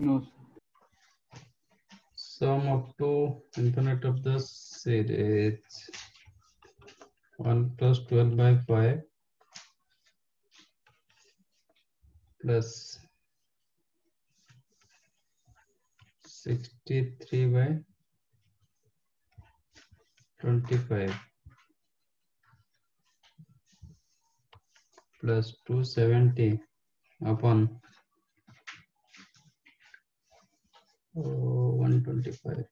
No. Sum up to infinite of the series 1 plus 12 by 5 plus 63 by 25 plus 270 upon oh, 125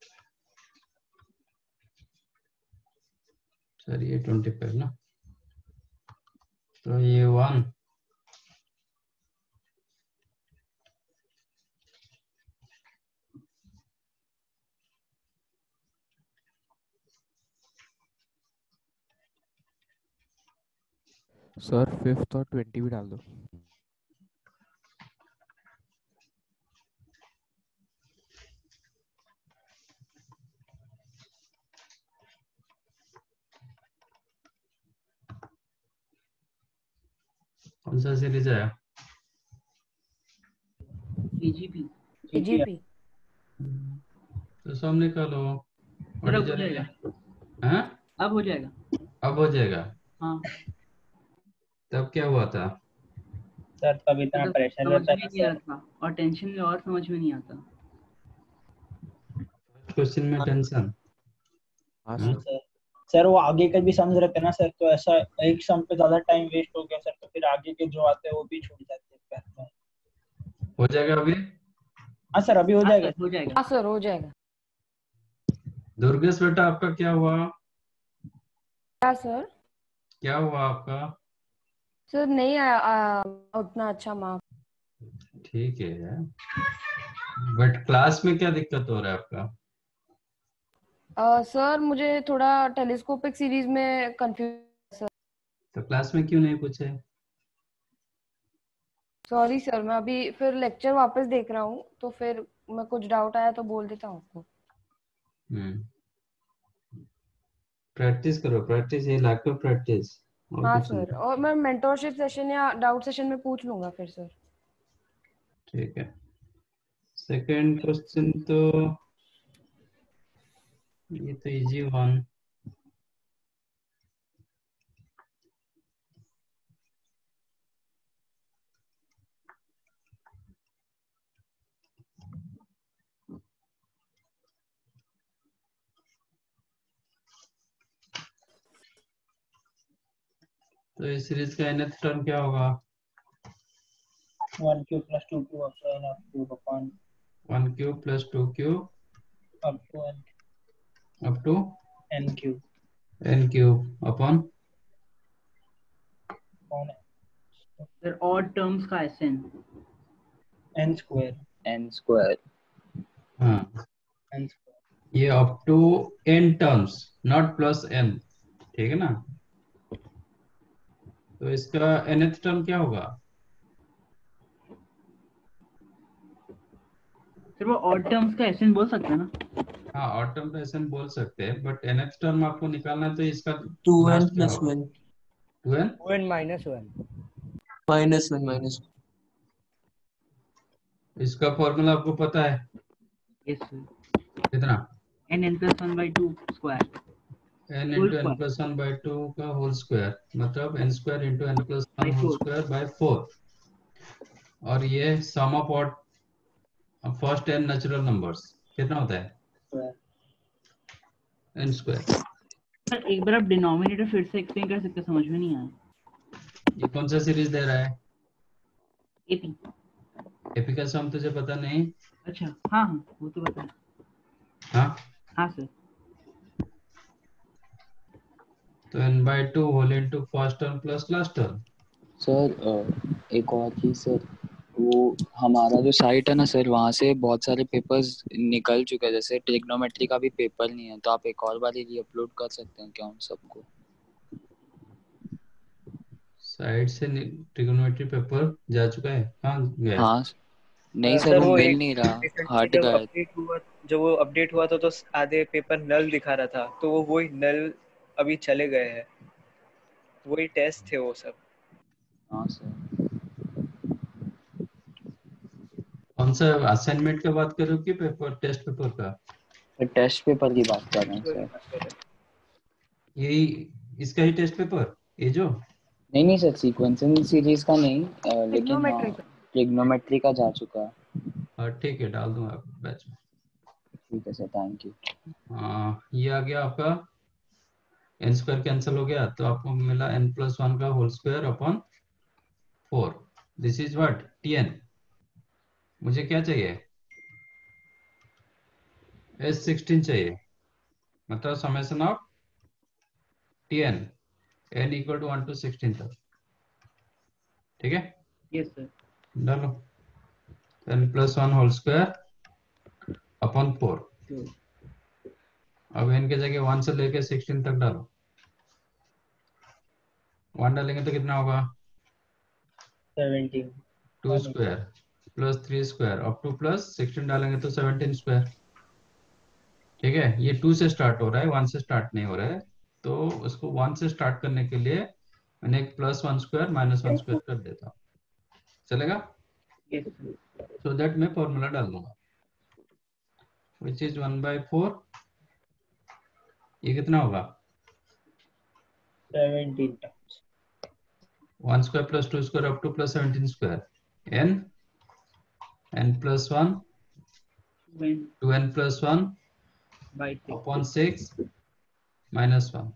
sir ये 25 ना तो ये one sir fifth और twenty भी डाल दो। कौन सा सीरीज़ है AGP. AGP. तो सब निकालो। सर अब हो जाएगा। हाँ? अब हो जाएगा। अब हो जाएगा? हाँ। तब क्या हुआ था? सर तब इतना मतलब प्रेशर रहता में नहीं आता और टेंशन में और समझ में नहीं आता। क्वेश्चन में टेंशन हाँ हाँ? सर। सर वो आगे का भी समझ रहते ना सर तो ऐसा एक सम पे ज़्यादा टाइम वेस्ट हो गया सर तो फिर आगे के जो आते हैं वो भी छूट जाते हैं हो जाएगा अभी? हाँ सर अभी हो हाँ, जाएगा। हो जाएगा। हाँ सर हो जाएगा। दुर्गेश बेटा आपका क्या हुआ? क्या सर? क्या हुआ आपका? सर नहीं आया उतना अच्छा मार्क ठीक है। बट क्लास में क्या दिक्कत हो रहा है आपका? सर मुझे थोड़ा टेलीस्कोपिक सीरीज़ में कंफ्यूज तो क्लास में क्यों नहीं पूछे सॉरी सर मैं अभी फिर लेक्चर वापस देख रहा हूँ तो फिर मैं कुछ डाउट आया तो बोल देता हूँ आपको। प्रैक्टिस करो प्रैक्टिस ये लाख प्रैक्टिस हाँ सर और मैं मेंटोरशिप सेशन या डाउट सेशन में पूछ लूँगा फिर सर ठीक है। सेकंड क्वेश्चन तो ये तो इजी वन तो इस सीरीज़ का nth टर्म क्या होगा? One cube plus two cube upon of cube upon one cube plus two cube up to n up to n cube n cube upon upon sir odd terms का sn n square n square हाँ n square ये up to n terms not plus n ठीक है ना तो इसका nth term क्या होगा? सर वो ऑड टर्म्स का एसएन बोल सकते हैं ना? हाँ ऑड टर्म का ऐसा बोल सकते हैं बट nth टर्म आपको निकालना है तो इसका टू एन last क्या प्लस होगा? One. Two n? Two n minus one. Minus one minus इसका फॉर्मूला आपको पता है? यस सर कितना? N n plus one by two square n Whole n square. Plus one by two का whole square मतलब n square into n plus one By whole four. Square by four और ये sum of odd first n natural numbers कितना होता है? N square sir एक बार आप डिनोमिनेटर फिर से एक्सप्लेन कर सकते समझ में नहीं आया। ये कौन सा सीरीज़ दे रहा है? एपी एपी का सम तुझे पता नहीं? अच्छा हाँ हाँ वो तो पता है। हाँ? हाँ सर तो n by two whole into first term plus last term sir एक और चीज़ सर वो हमारा जो साइट है ना सर वहाँ से बहुत सारे पेपर्स निकल चुके हैं। जैसे ट्रिग्नोमेट्री का भी पेपर नहीं है तो आप एक और बार री अपलोड कर सकते हैं क्या उन सबको? साइड से ट्रिगोनोमेट्री पेपर जा चुका है? कहाँ गया। हाँ नहीं सर, सर वो मिल नहीं रहा हट जब गया जब वो अपडेट हुआ था तो आधे पेपर नल दिखा रहा था तो वो वही नल अभी चले गए हैं। वही टेस्ट थे वो सब। हाँ सर कौन सा असाइनमेंट का बात करो कि पेपर टेस्ट पेपर का? टेस्ट पेपर की बात कर रहे हैं सर यही इसका ही टेस्ट पेपर ये जो? नहीं नहीं सर सीक्वेंसिंग सीरीज़ का नहीं अ, लेकिन ट्रिग्नोमेट्री का। जा चुका है। हाँ ठीक है डाल दूँगा बैच में। ठीक है सर थैंक यू हाँ, ये आ गया आपका एन स्क्वायर कैंसिल हो गया तो आपको मिला एन प्लस वन का whole square upon four this is what t n मुझे क्या चाहिए? एस सिक्सटीन चाहिए। मतलब summation of t n n equal to one two sixteen तक। ठीक है? यस सर डालो n plus one whole square upon four अब एन के जगह वन से लेके सिक्सटीन तक डालो। वन डालेंगे तो कितना होगा? Seventeen two square plus three square up to plus sixteen डालेंगे तो सेवनटीन स्क्वायर ठीक है? ये टू से स्टार्ट हो रहा है वन से स्टार्ट नहीं हो रहा है। तो उसको वन से स्टार्ट करने के लिए मैंने एक plus one square minus one square कर देता हूँ। चलेगा? सो दैट मैं फॉर्मूला डाल दूँगा। Which is one by four ये कितना होगा? Seventeen times one square plus two square up to plus seventeen square n N plus one when two N plus one by six upon six minus one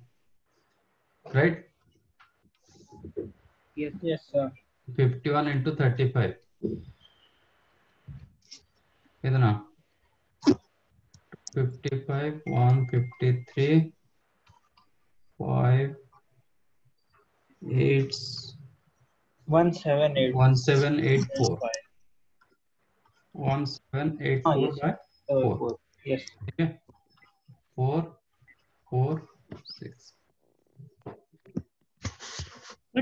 right yes yes sir fifty one into thirty five कितना fifty five one fifty three five eight one seven eight four eight हाँ, four yes, by four yes ठीक है? Four four six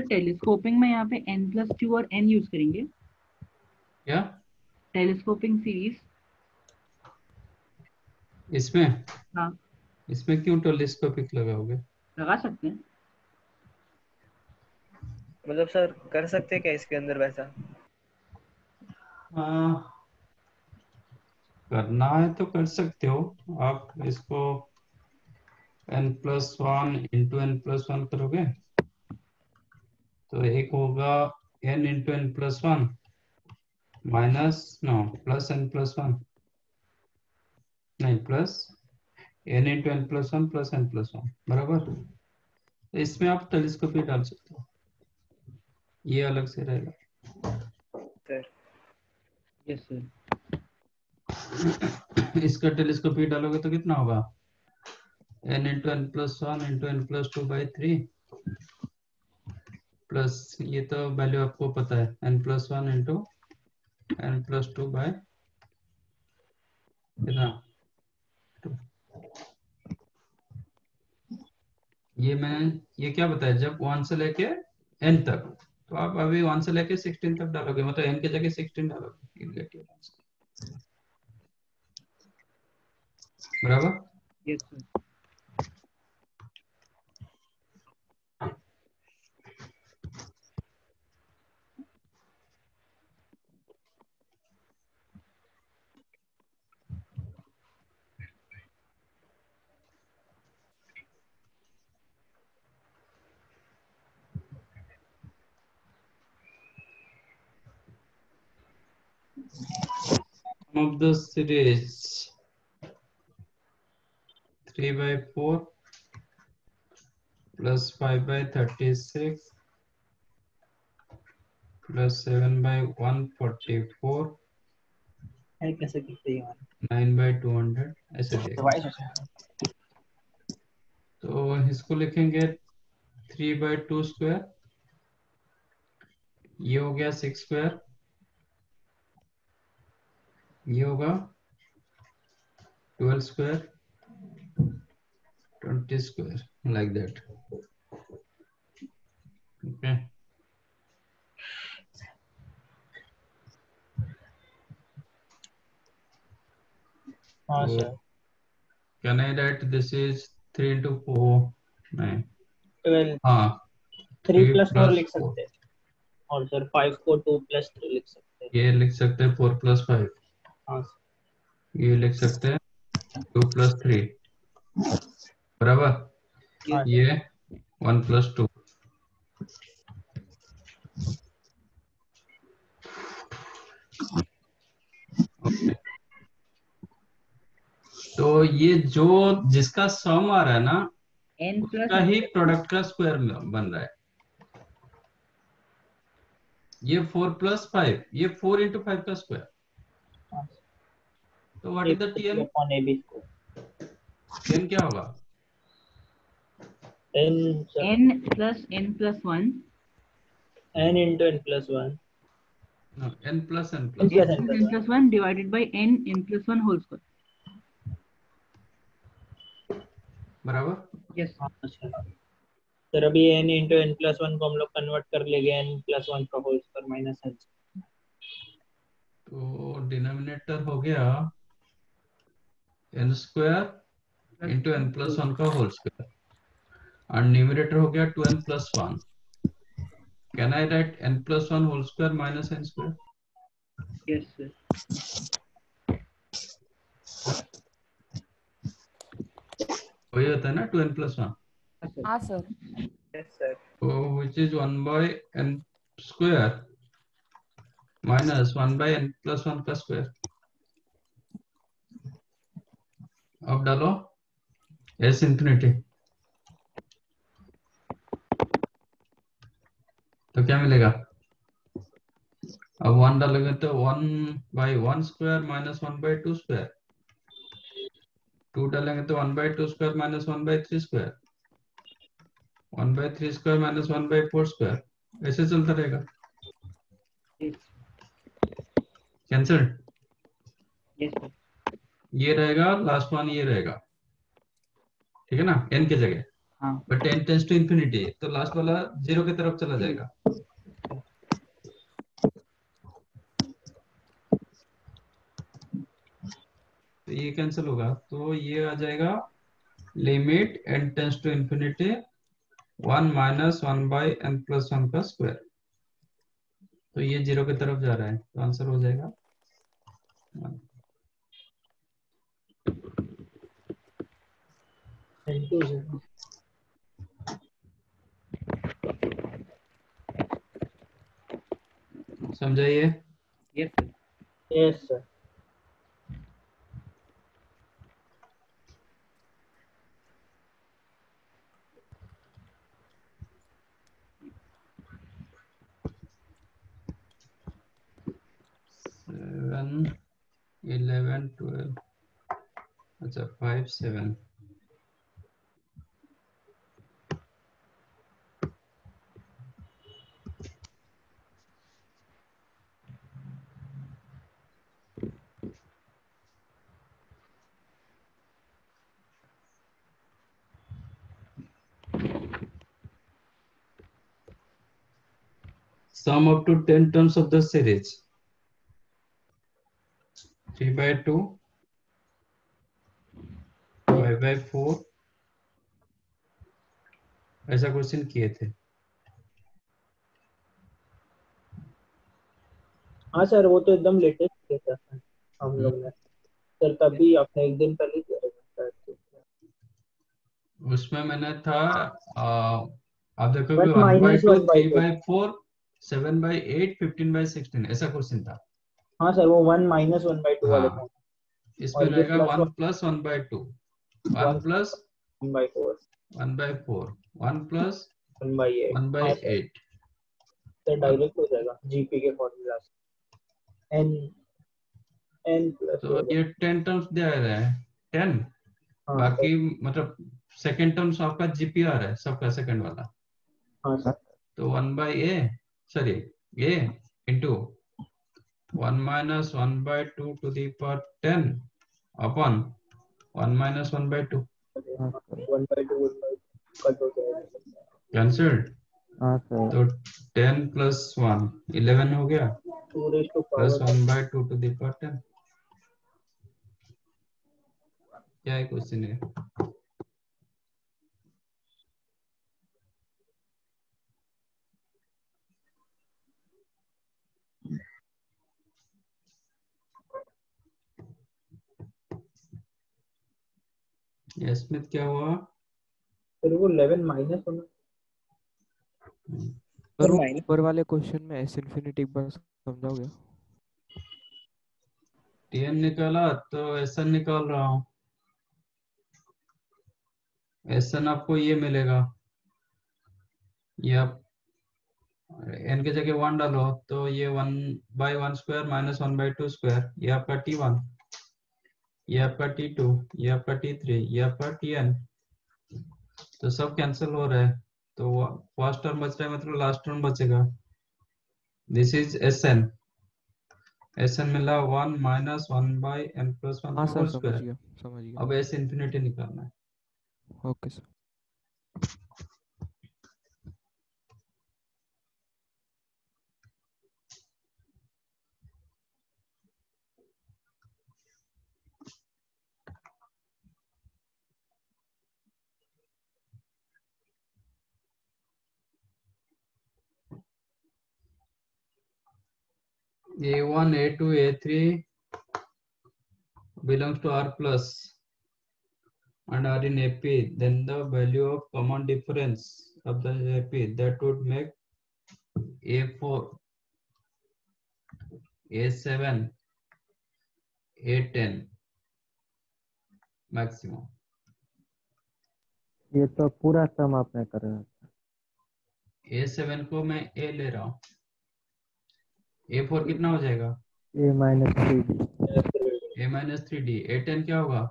telescoping में यहाँ पे n plus two और n use करेंगे। क्या? टेलीस्कोपिंग सीरीज़ इसमें? हाँ। इसमें क्यों टेलीस्कोपिक लगाओगे? लगा सकते हैं। मतलब सर कर सकते हैं क्या इसके अंदर वैसा? हाँ। करना है तो कर सकते हो। आप इसको n plus one into n plus one करोगे तो एक होगा n into n plus one minus no plus n plus one नहीं plus n into n plus one plus n plus one बराबर? तो इसमें आप टेलीस्कोपी डाल सकते हो। ये अलग से रहेगा। सर यस सर इसका टेलीस्कोपी डालोगे तो कितना होगा? N into n plus one into n plus two by three plus ये तो वैल्यू आपको पता है। N plus one into n plus two कितना? ये मैंने ये क्या बताया? जब वन से लेके एन तक तो आप अभी वन से लेके सिक्सटीन तक डालोगे मतलब एन के जगह सिक्सटीन डालोगे You'll get your answer. बराबर yes sir Sum of the series 3 by 4 plus 5 by 36 plus 7 by 144 है कैसे कितने यार 9 by 200 ऐसे तो इसको लिखेंगे 3 by 2 स्क्वायर ये हो गया 6 स्क्वायर ये होगा 12 square 20 square like that. Okay. हाँ So, sir can I write this is 3 into 4 नहीं ट्वेल्व हाँ. थ्री Three प्लस फोर लिख सकते हैं। और सर फाइव को टू प्लस थ्री लिख सकते हैं। ये लिख सकते हैं 4 प्लस 5 हाँ ये लिख सकते हैं टू प्लस थ्री बराबर? हाँ ये वन प्लस टू। तो ये जो जिसका सम आ रहा है ना n उसका ही प्रोडक्ट का स्क्वायर बन रहा है। ये फोर प्लस फाइव ये फोर इंटू फाइव का स्क्वायर हाँ। तो what is the tn upon a b tn क्या होगा n n plus n plus 1 n into n plus one n plus n n plus plus n n plus n plus 1 divided by n n plus 1 whole square बराबर yes अच्छा sir अभी n into n plus one को हम लोग convert कर लेंगे N plus one का whole square minus N तो डिनोमिनेटर हो गया n square into n plus one का होल स्क्वायर और न्यूमरेटर हो गया two n plus one can I write n plus one whole square minus n square yes sir. वही होता है ना टू एन प्लस वन. हाँ sir yes sir. So which is 1 by n square minus 1 by n plus 1 का square अब डालो। S infinity. तो क्या मिलेगा अब 1 डालोगे तो 1 by 1 square minus 1 by 2 square. 2 डालेंगे तो 1 by 2 square minus 1 by 3 square. One by three square minus one by four square ऐसे चलता रहेगा yes कैंसिल yes ये रहेगा लास्ट वन ये रहेगा ठीक है ना? एन की जगह। हाँ। But ten tends to infinity तो लास्ट वाला ज़ीरो की तरफ़ चला जाएगा। तो ये कैंसिल होगा। तो ये आ जाएगा limit n tends to infinity one minus one by n plus one का स्क्वायर तो ये ज़ीरो की तरफ़ जा रहा है तो आंसर हो जाएगा। one. एन टू ज़ीरो समझाइए sir. Yes sir seven eleven twelve अच्छा five seven sum up to 10 terms of the series. 3 by 2 5 by 4 ऐसा क्वेश्चन किए थे। हाँ सर वो तो एकदम लेटेस्ट किया था हम लोग ने। सर तभी आपने एक दिन पहले किया था उसमें मैंने था आप देखोगे one by two three by four seven by eight fifteen by sixteen ऐसा क्वेश्चन था। हाँ सर वो one minus one by two वाले हाँ। इसमें रहेगा one plus one by two. One plus one by four. One by four. One plus one by eight. One by eight. Sir direct हो जाएगा जीपी के फॉर्मूला से। N N तो ये टेन टर्म्स दे रहे हैं। टेन बाकी मतलब सेकंड टर्म्स आपका जीपीआर है सबका सेकंड वाला। हाँ सर। तो one by a sorry a into one minus one by two to the power ten upon one minus one by two one by two one by cut हो जाएगा cancelled हाँ sir तो ten plus one eleven हो गया. Plus power one by two to the power क्या है question है ये स्मिथ क्या हुआ? फिर वो 11 माइनस होना। minus- ऊपर वाले क्वेश्चन में एस इन्फिनिटी एक बार समझाओगे? टीएन निकाला तो एस एन निकाल रहा हूँ। एस एन आपको ये मिलेगा। ये आप एन के जगह वन डालो तो ये one by one square minus one by two square ये आपका टी वन ये आपका टी टू ये आपका टी थ्री ये आपका टी एन तो सब कैंसिल हो रहा है। तो फ़र्स्ट टर्म बच रहा है मतलब लास्ट टर्म बचेगा। This is s n s n मिला one minus one by n plus one whole समझ स्क्वायर अब एस इन्फिनिटी निकालना है। Okay sir. A1 a2 a3 belongs to r plus and are in ap then the value of common difference of the ap that would make a4 a7 a10 maximum ये तो पूरा सम आपने कर रहा था a7 को मैं a ले रहा हूँ a4 कितना हो जाएगा? A minus three d a minus three d a ten क्या होगा?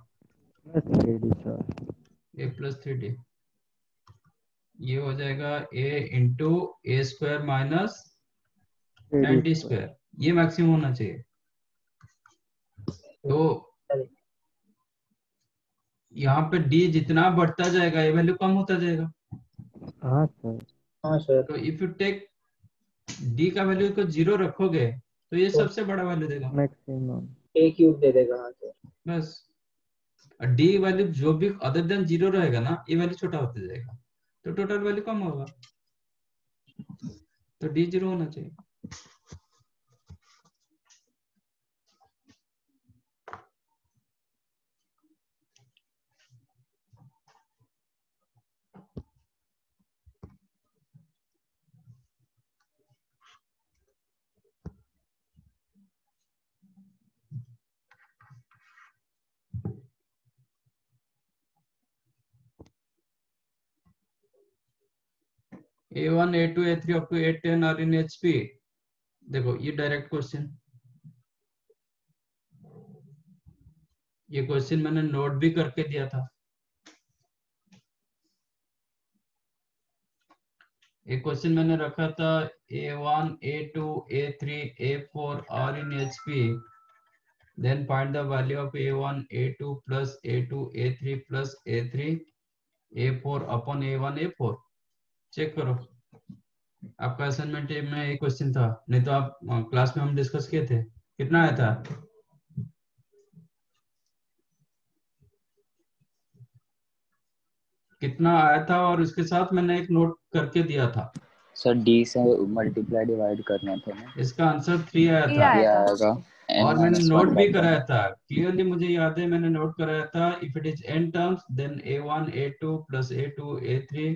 Plus three d sir a plus three d ये हो जाएगा a into a square minus ten d square ये मैक्सिमम होना चाहिए। तो यहाँ पे डी जितना बढ़ता जाएगा ये वैल्यू कम होता जाएगा। हाँ सर हाँ सर तो इफ़ यू टेक d का वैल्यू को ज़ीरो रखोगे तो ये सबसे बड़ा वैल्यू देगा। मैक्सिमम ए क्यूब दे देगा हाँ सर बस। डी वैल्यू जो भी अदर देन ज़ीरो रहेगा ना ये वैल्यू छोटा होता जाएगा। तो टोटल वैल्यू कम होगा। तो डी ज़ीरो होना चाहिए। A a1 a2 to a ten are in H P देखो, ये डायरेक्ट क्वेश्चन ये क्वेश्चन मैंने नोट भी करके दिया था. ये क्वेश्चन मैंने रखा था a one a two a three a four are in H P then find the value of a one a two plus a two a three plus a three a four upon a one a four check करो। आपका assignment में एक question था नहीं तो आप class में हम डिस्कस किए थे। कितना आया था? कितना आया था और उसके साथ मैंने एक नोट करके दिया था। सर डी से मल्टीप्लाई डिवाइड करना था ना। इसका आंसर थ्री आया था। आया था। आएगा और मैंने नोट भी कराया था। क्लियरली मुझे याद है मैंने नोट कराया था if it is n terms then a1 a2 plus a2 a3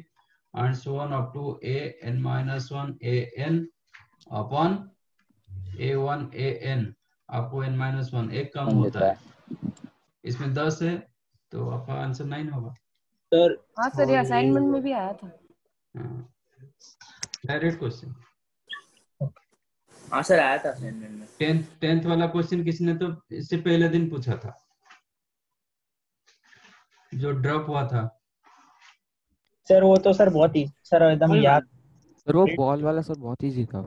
and so on up to a n minus 1 an upon a1 an आपको n minus 1 एक कम होता है। है इसमें 10 है तो आपका आंसर 9 होगा। सर हाँ सर ये असाइनमेंट में भी आया था। डायरेक्ट क्वेश्चन हाँ सर आया था असाइनमेंट में। टेंथ टेंथ वाला क्वेश्चन किसी ने तो इससे पहले दिन पूछा था। जो ड्रॉप हुआ था। सर वो तो सर बहुत ही सर एकदम याद सर वो बॉल वाला सर बहुत इजी था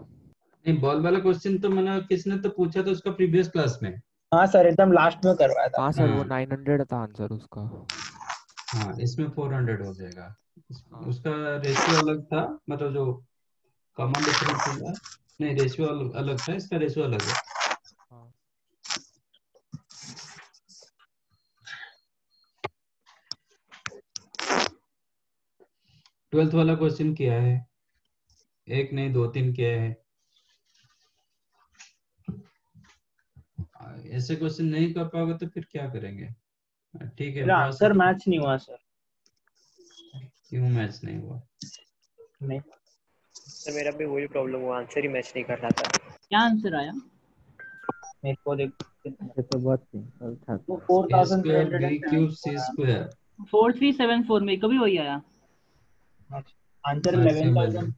नहीं बॉल वाला क्वेश्चन तो मैंने किसने तो पूछा था उसका प्रीवियस क्लास में हाँ सर एकदम लास्ट में करवाया था हाँ सर वो हाँ। 900 था आंसर उसका हाँ इसमें 400 हो जाएगा हाँ। उसका रेशियो अलग था मतलब जो कॉमन डिफरेंस होगा नहीं रेशियो अलग, था इसका रेशियो अलग हाँ। ट्वेल्थ वाला क्वेश्चन किया है? एक नहीं दो तीन किया है। ऐसे क्वेश्चन नहीं कर पाओगे तो फिर क्या करेंगे? ठीक है आंसर मैच नहीं हुआ सर। क्यों मैच नहीं हुआ? नहीं। सर मेरा भी वही प्रॉब्लम हुआ आंसर ही मैच नहीं कर रहा था। क्या आंसर आया? मेरे को देख ये तो बहुत सिंपल था। वो four a square b cube c square four three seven four में कभी वही आया? आंसर हाँ, eleven same thousand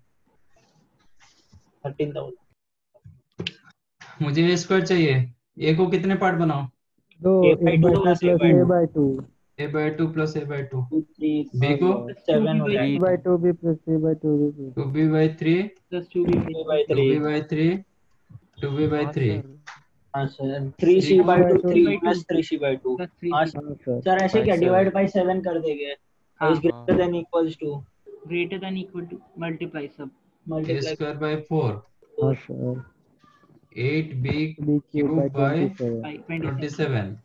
thirteen thousand मुझे ए स्क्वायर चाहिए। ए को कितने पार्ट बनाओ दो a by two two A plus by a. By two a by two plus a by two two three b को? सेवन हो Two ए जाएगा by two b plus a by two b plus two b by three plus two b three by two three b by three two b by हाँ three sir हाँ sir three c by by two three plus three c by two sir sir ऐसे क्या divide by seven कर देंगे? Is greater than equals to greater than equal to multiply sub multiply a square by 4 or sure. 8 b cube by 27,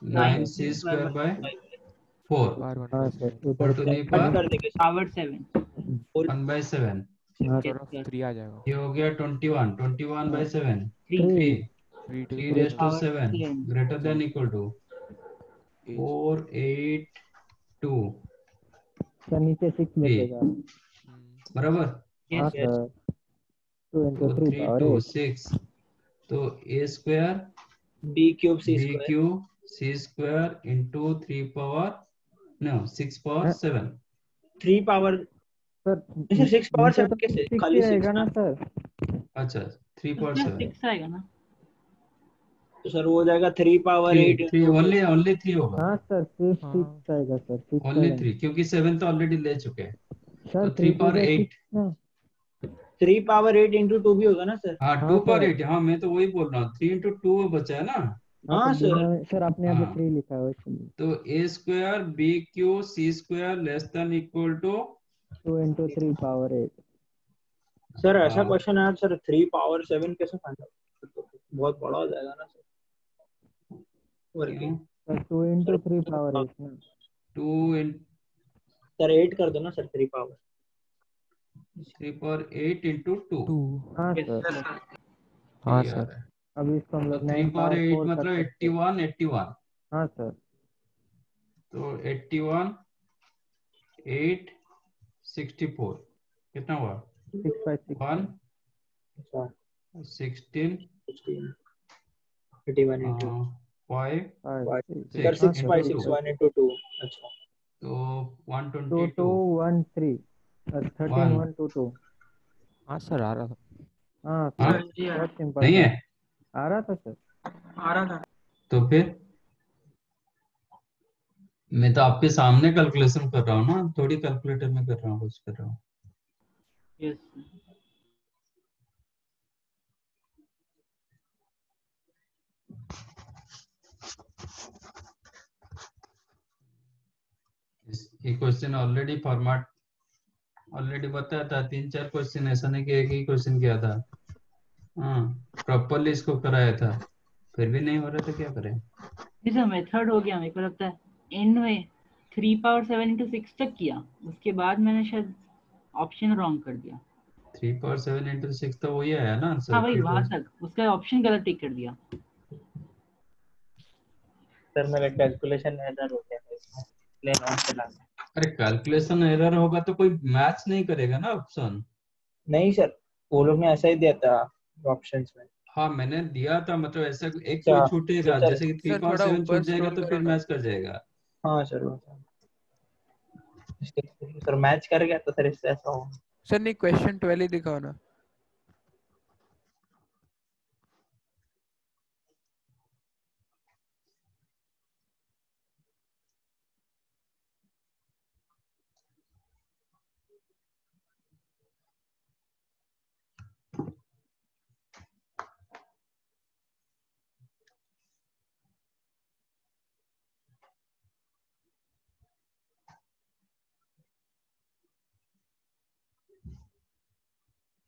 9 c square by 4 ऊपर तो नहीं पर power 7 1 by 7 3 आ जाएगा ये हो गया 21 21/7 3 3 raised 7 greater than equal to 4 8 2 इसका नीचे सिक्स मिलेगा बराबर। हाँ sir two into three two six तो a square b cube c b cube c square three power no six power seven three power sir six power seven कैसे? खाली आएगा ना सर। अच्छा थ्री पावर सेवन सिक्स आएगा ना। Sir वो हो जाएगा three power eight three only only three होगा। हाँ सर सिक्स हाँ। सिक्स आएगा सर ओनली थ्री क्योंकि सेवन तो ऑलरेडी ले चुके हैं। सर तो three power eight three power eight into two भी होगा ना सर हाँ हाँ, टू पावर एट हाँ मैं तो वही बोल रहा हूँ। थ्री इंटू टू बचा है ना। हाँ सर सर आपने यहाँ हाँ। पे थ्री लिखा है तो A square B Q C square less than equal to two into three power eight sir ऐसा हाँ। क्वेश्चन है सर थ्री पावर सेवन कैसे फाइंड आउट बहुत बड़ा हो जाएगा ना sir working two into three power eight ना टू इन सर एट कर दो ना sir three power three power eight into two two हाँ सर हाँ सर अभी इसको हम लोग थ्री नाइन पावर एट मतलब एट्टी वन एट्टी वन हाँ सर तो eighty one eight sixty four कितना हुआ वन अच्छा sixteen eighty one into five sir six by six one into two अच्छा तो one twenty two two one three thirteen one two two हाँ sir आ रहा था। हाँ हाँ? बहुत सिंपल नहीं है। आ रहा था सर? आ रहा था। तो फिर? मैं तो आपके सामने कैलकुलेशन कर रहा हूँ ना। थोड़ी कैलकुलेटर में कर रहा हूँ कुछ कर रहा हूँ। यस इस- ये क्वेश्चन ऑलरेडी फॉर्मेट ऑलरेडी बताया था तीन चार क्वेश्चन ऐसा नहीं कि एक ही क्वेश्चन किया था। हाँ प्रॉपरली इसको कराया था। फिर भी नहीं हो रहा था क्या करें? ये सर मेथड हो गया मेरे को लगता है एंड में three power seven into six तक किया। उसके बाद मैंने शायद ऑप्शन रॉन्ग कर दिया। Three power seven into six तो वही आया ना आंसर हाँ वही वहाँ तक। उसका ऑप्शन गलत टिक कर दिया। सर मेरा कैलकुलेशन एरर हो गया। इसमें इसलिए नॉट चला गया अरे कैलकुलेशन एरर होगा तो कोई मैच नहीं करेगा ना ऑप्शन नहीं सर वो लोग ने ऐसा ही दिया था ऑप्शन में। हाँ मैंने दिया था मतलब ऐसा एक अच्छा, कोई छूटेगा जैसे कि थ्री पॉइंट सेवन छूट जाएगा तो फिर मैच कर जाएगा। हाँ सर सर मैच कर गया तो सर इससे ऐसा होगा। सर नहीं क्वेश्चन ट्वेल्व ही दिखाओ ना।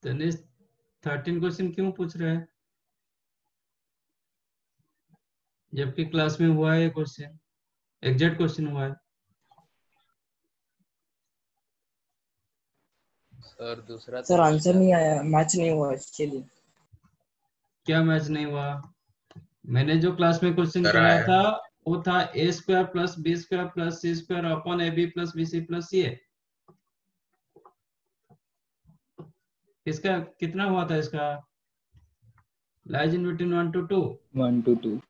तनिष थर्टीन क्वेश्चन क्यों पूछ रहा है? जबकि क्लास में हुआ है क्वेश्चन एग्जैक्ट क्वेश्चन हुआ है। सर दूसरा सर आंसर नहीं आया। मैच नहीं हुआ इसके लिए क्या मैच नहीं हुआ? मैंने जो क्लास में क्वेश्चन कराया था वो था A square plus B square plus C square upon A B plus B C plus C इसका कितना हुआ था इसका? Lies in between one two two. One two two.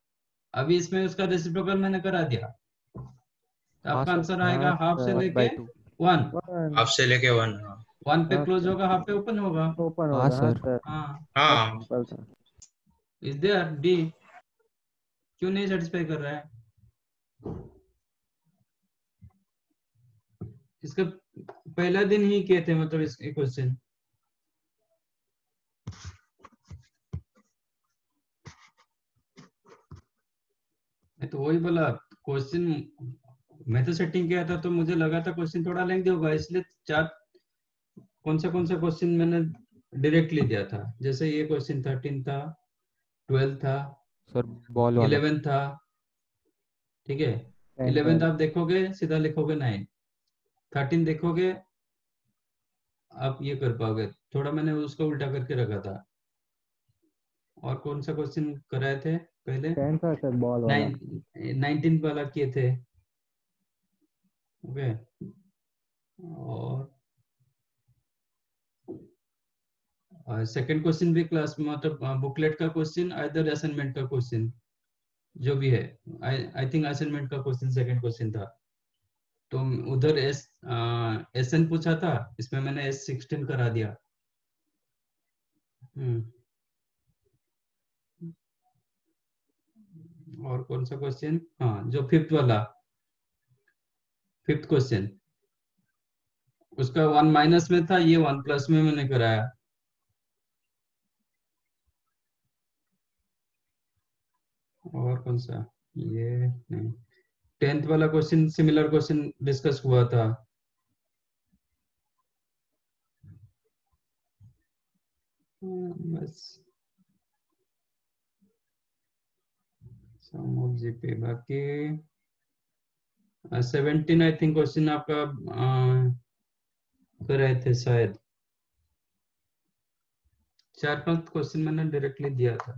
अभी इसमें उसका रेसिप्रोकल मैंने करा दिया। तो आपका आंसर आएगा हाफ़ से लेके वन हाफ़ से लेके वन वन पे क्लोज होगा हाफ़ पे ओपन होगा। ओपन हाँ होगा हाँ सर। हाँ। हाँ। इज़ देयर डी क्यों नहीं सेटिस्फाई कर रहा है? इसका पहला दिन ही किए थे मतलब इस क्वेश्चन मैं तो वही बोला क्वेश्चन मैं तो सेटिंग किया था तो मुझे लगा था क्वेश्चन थोड़ा लेंगे होगा इसलिए चार कौन सा कौन सा क्वेश्चन मैंने डायरेक्टली दिया था। जैसे ये क्वेश्चन थर्टीन था ट्वेल्व था सर बॉल इलेवन था ठीक है? इलेवेंथ आप देखोगे सीधा लिखोगे नाइन थर्टीन देखोगे आप ये कर पाओगे। थोड़ा मैंने उसको उल्टा करके रखा था। और कौन सा क्वेश्चन कराए थे? पहले? टेन था सर बॉल वाला। नाइनटीन वाला किए थे। ओके। और सेकंड क्वेश्चन भी क्लास में मतलब बुकलेट का क्वेश्चन इधर असाइनमेंट का क्वेश्चन जो भी है। आई थिंक असाइनमेंट का क्वेश्चन सेकंड क्वेश्चन था। तो उधर एस एस एन पूछा था इसमें मैंने एस सिक्सटीन करा दिया। हम्म। और कौन सा क्वेश्चन हाँ जो फिफ्थ वाला। फिफ्थ क्वेश्चन उसका वन माइनस में था ये वन प्लस में मैंने कराया। और कौन सा? ये नहीं। टेंथ वाला क्वेश्चन सिमिलर क्वेश्चन डिस्कस हुआ था। हम्म, बस। सम जीपे बाकी सेवेंटीन आई थिंक क्वेश्चन आपका कर रहे थे शायद। चार पाँच क्वेश्चन मैंने डायरेक्टली दिया था।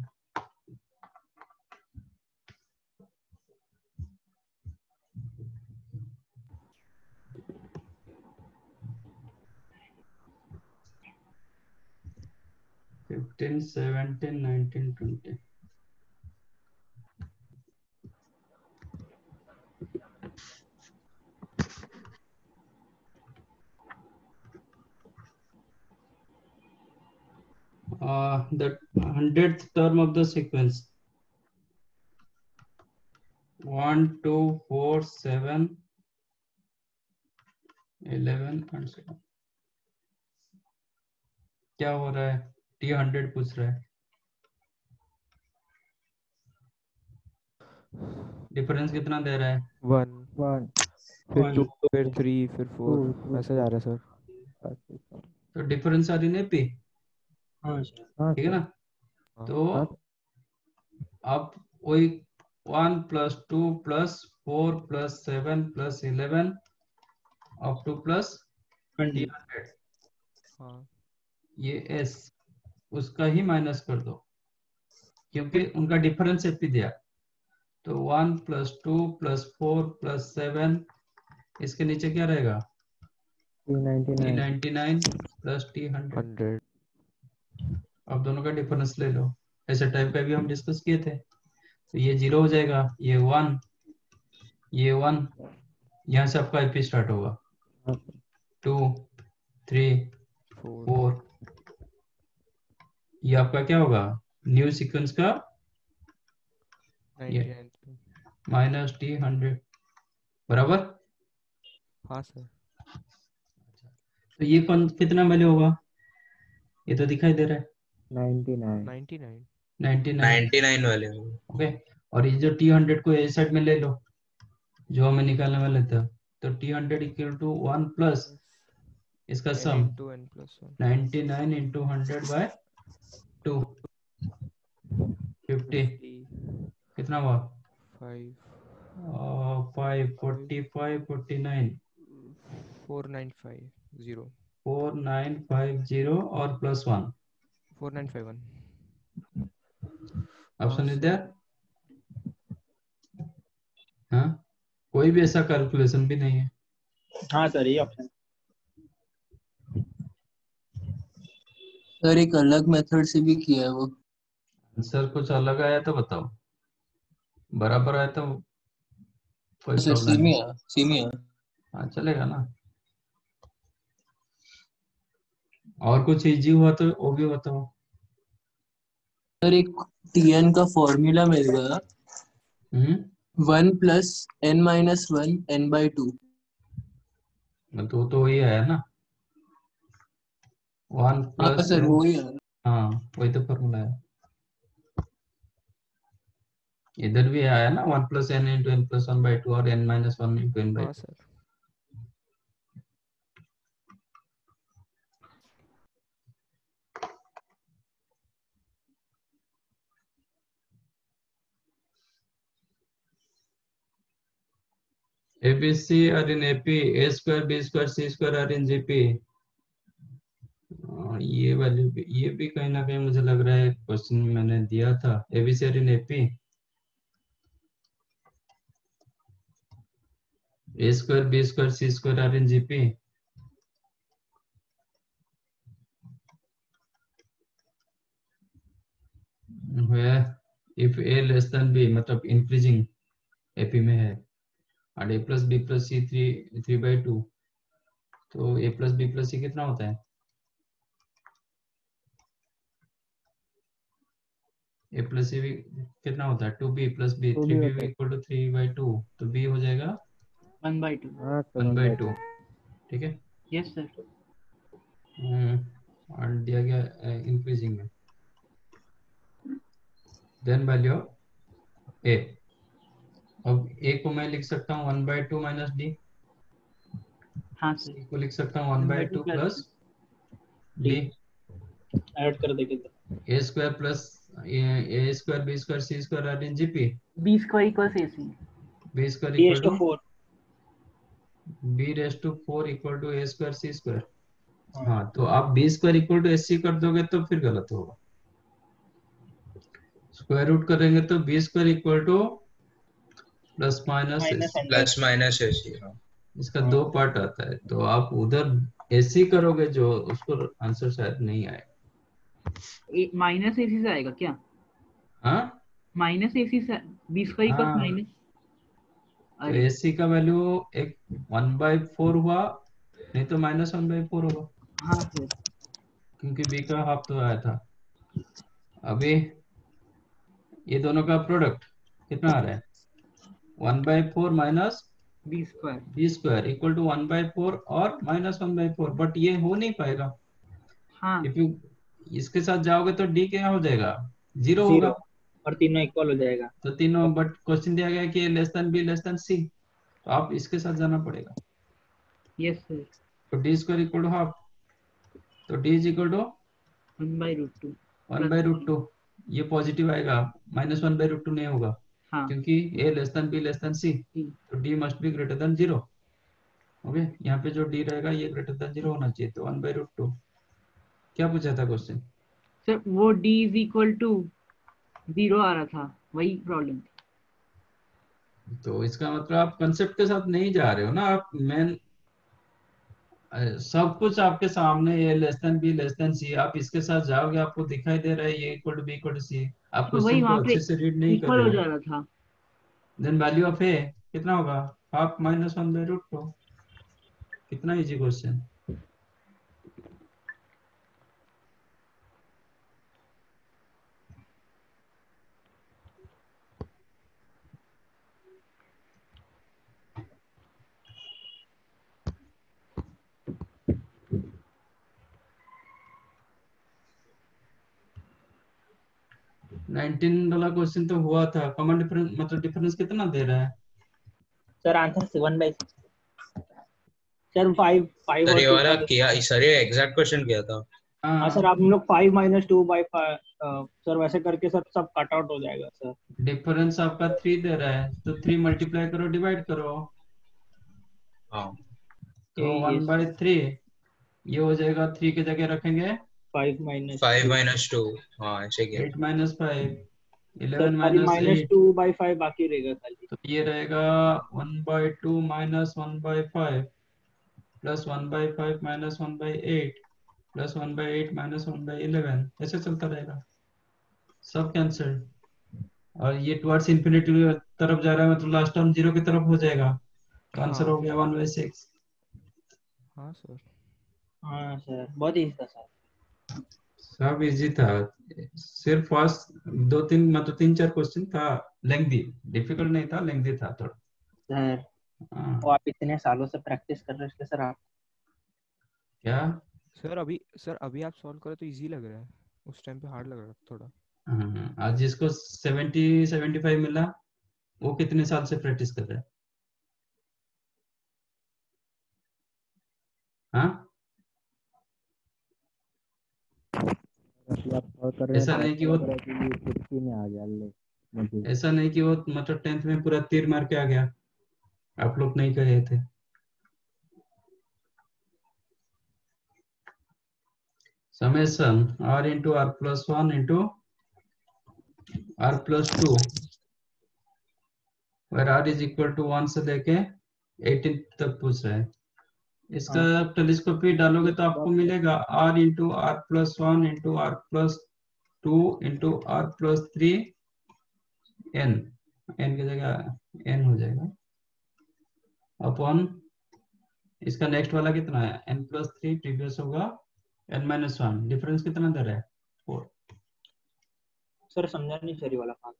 Fifteen seventeen nineteen twenty uh, the hundredth term of the sequence. One, two, four, seven, eleven and so on. क्या हो रहा है? टी हंड्रेड पूछ रहा है। डिफरेंस कितना दे रहा है? वन वन फिर. टू फिर थ्री फिर फोर two, ऐसे जा रहा है सर तो डिफरेंस आ रही नहीं पी हाँ हाँ ठीक है ना? हाँ। तो हाँ। अब वही one plus two plus four plus seven plus eleven up to plus twenty. Hundred. हाँ। ये एस उसका ही माइनस कर दो क्योंकि उनका डिफरेंस एपी दिया। तो one plus two plus four plus seven इसके नीचे क्या रहेगा? T nine ninety nine plus T hundred अब दोनों का डिफरेंस ले लो। ऐसे टाइप का भी हम डिस्कस किए थे। तो ये ज़ीरो हो जाएगा ये वन ये वन यहाँ से आपका आईपी स्टार्ट होगा। टू थ्री फोर ये आपका क्या होगा? न्यू सीक्वेंस का? माइनस टी हंड्रेड बराबर? हाँ सर तो ये कौन कितना वैल्यू होगा? ये तो दिखाई दे रहा है। Ninety nine. Ninety nine. Ninety nine. Ninety nine वाले ओके और ये जो टी हंड्रेड को ए साइड में ले लो जो हमें निकालने वाले था तो T hundred equal to one plus इसका sum to N plus one 99 into 100 by 2 50 कितना हुआ? Five five forty five forty nine four nine five zero four nine five zero और plus one four nine five one. Option is there हाँ? कोई भी ऐसा calculation भी नहीं है। हाँ सर ये ऑप्शन सर एक अलग मेथड से भी किया है वो। आंसर कुछ अलग आया तो बताओ। बराबर आया तो कोई सर प्रॉब्लम सेम नहीं। सेम ही है। हाँ चलेगा ना। और कुछ इजी हुआ तो वो भी बताओ। सर एक टीएन का फॉर्मूला मिल गया हम्म one plus N minus one N by two तो तो वही आया ना? वन हाँ प्लस सर वो ही है। हाँ वही तो फॉर्मूला है। इधर भी आया ना one plus N into N plus one by two और N minus one into N by हाँ ABC are in AP. A square, B square, C square are in GP. हाँ, ये वाली भी ये भी कहीं ना कहीं मुझे लग रहा है क्वेश्चन मैंने दिया था ABC are in AP A square B square C square are in GP if A less than B मतलब इंक्रीजिंग एपी में है और a plus B plus C three three by two तो a plus B plus C कितना होता है? A plus सी भी कितना होता है? Two B plus B three B B. Equal to three by two तो b हो जाएगा वन बाई टू हाँ वन बाई टू ठीक है? यस सर हम्म, और दिया गया इंक्रीजिंग में। Then value a. अब a को मैं लिख सकता हूँ one by two minus D हाँ सर। को लिख सकता हूँ one by two plus D add कर देंगे A square plus A square B square C square are in GP B square equals A C B square equal to two four B raise to four equal to A square C square हाँ। तो आप B square equal to S C कर दोगे तो फिर गलत होगा। Square root करेंगे तो B square equal to plus minus plus minus हाँ इसका दो पार्ट आता है तो आप उधर एसी करोगे जो उसको आंसर शायद नहीं आए। माइनस ए सी आएगा क्या? हाँ? माइनस ए सी से बी स्क्वायर इक्वल्स हाँ। माइनस। तो एसी का वैल्यू एक वन बाई फोर हुआ नहीं तो माइनस वन बाई फोर होगा हाँ क्योंकि बी का हाफ़ तो आया था। अभी ये दोनों का प्रोडक्ट कितना आ रहा है? One by four minus B square. B square equal to one by four और minus one by four. But ये हो नहीं पाएगा। हाँ। इफ़ यू इसके साथ जाओगे तो डी क्या हो जाएगा? ज़ीरो ज़ीरो होगा और तीनों इक्वल हो जाएगा। तो तीनों बट क्वेश्चन दिया गया कि less than B less than C तो आप इसके साथ जाना पड़ेगा। यस सर तो D square equal to half तो D is equal to one by root two one by root two ये पॉजिटिव आएगा। Minus one by root two नहीं होगा। हाँ। क्योंकि A less than B less than C. तो D must be greater than zero okay यहाँ पे जो डी रहेगा ये ग्रेटर देन ज़ीरो होना चाहिए तो वन बाई रूट टू क्या पूछा था क्वेश्चन सर वो D is equal to zero आ रहा था वही प्रॉब्लम थी। तो इसका मतलब आप कंसेप्ट के साथ नहीं जा रहे हो ना आप मेन सब कुछ आपके सामने ये less than B less than C आप इसके साथ जाओगे आपको दिखाई दे रहा है ये equal to B equal to C आपको तो वही वहाँ पे से रीड नहीं कर हो रहे हो था। देन वैल्यू ऑफ़ ए कितना होगा? Half minus one by root two कितना इजी क्वेश्चन नाइनटीन वाला क्वेश्चन तो हुआ था। कॉमन डिफरेंस मतलब डिफरेंस कितना दे रहा है? Sir answer seven by sir five five sir और ये वाला किया सर ये एग्जैक्ट क्वेश्चन किया था। हाँ। सर आप लोग five minus two by sir वैसे करके सर सब कट आउट हो जाएगा सर डिफरेंस आपका थ्री दे रहा है तो थ्री मल्टीप्लाई करो डिवाइड करो। हाँ। तो ये- वन ये- ये हो जाएगा थ्री की जगह रखेंगे। Five minus five minus two हाँ ऐसे किया eight minus five eleven minus minus two by five बाकी रहेगा खाली। तो ये रहेगा one by two minus one by five plus one by five minus one by eight plus one by eight minus one by eleven ऐसे चलता रहेगा। सब कैंसिल और ये टुवर्ड्स इंफिनिटी की तरफ़ जा रहा है मतलब लास्ट टर्म ज़ीरो की तरफ़ हो जाएगा। तो आंसर हाँ। हो गया वन बाई सिक्स हाँ सर हाँ सर बहुत इजी था सर सब इजी था। सिर्फ़ फ़र्स्ट दो तीन मतलब तीन चार क्वेश्चन था लेंथी डिफ़िकल्ट नहीं था लेंथी था थोड़ा। सर हाँ, वो आप इतने सालों से प्रैक्टिस कर रहे हैं सर आप? क्या? सर अभी सर अभी आप सॉल्व करें तो इजी लग रहा है। उस टाइम पे हार्ड लग रहा था थोड़ा। हाँ, आज जिसको सेवेंटी सेवेंटी फाइव मिला वो कितने साल से प्रैक्टिस कर रहा है हाँ अभी आप सॉल्व कर रहे हैं ऐसा नहीं कि वो में आ गया ले ऐसा नहीं कि वो मतलब टेंथ में पूरा तीर मार के आ गया। आप लोग नहीं कहे थे। Summation r into R plus one into R plus two where r is equal to one से लेके 18 तक पूछ रहा है। इसका आप टेलीस्कोपी डालोगे तो आपको मिलेगा R into R plus one into R plus two into R plus three N N की जगह एन हो जाएगा। अपॉन इसका नेक्स्ट वाला कितना है? एन प्लस थ्री प्रीवियस होगा। एन माइनस वन डिफरेंस कितना दे रहा है? फोर सर समझा नहीं सर वाला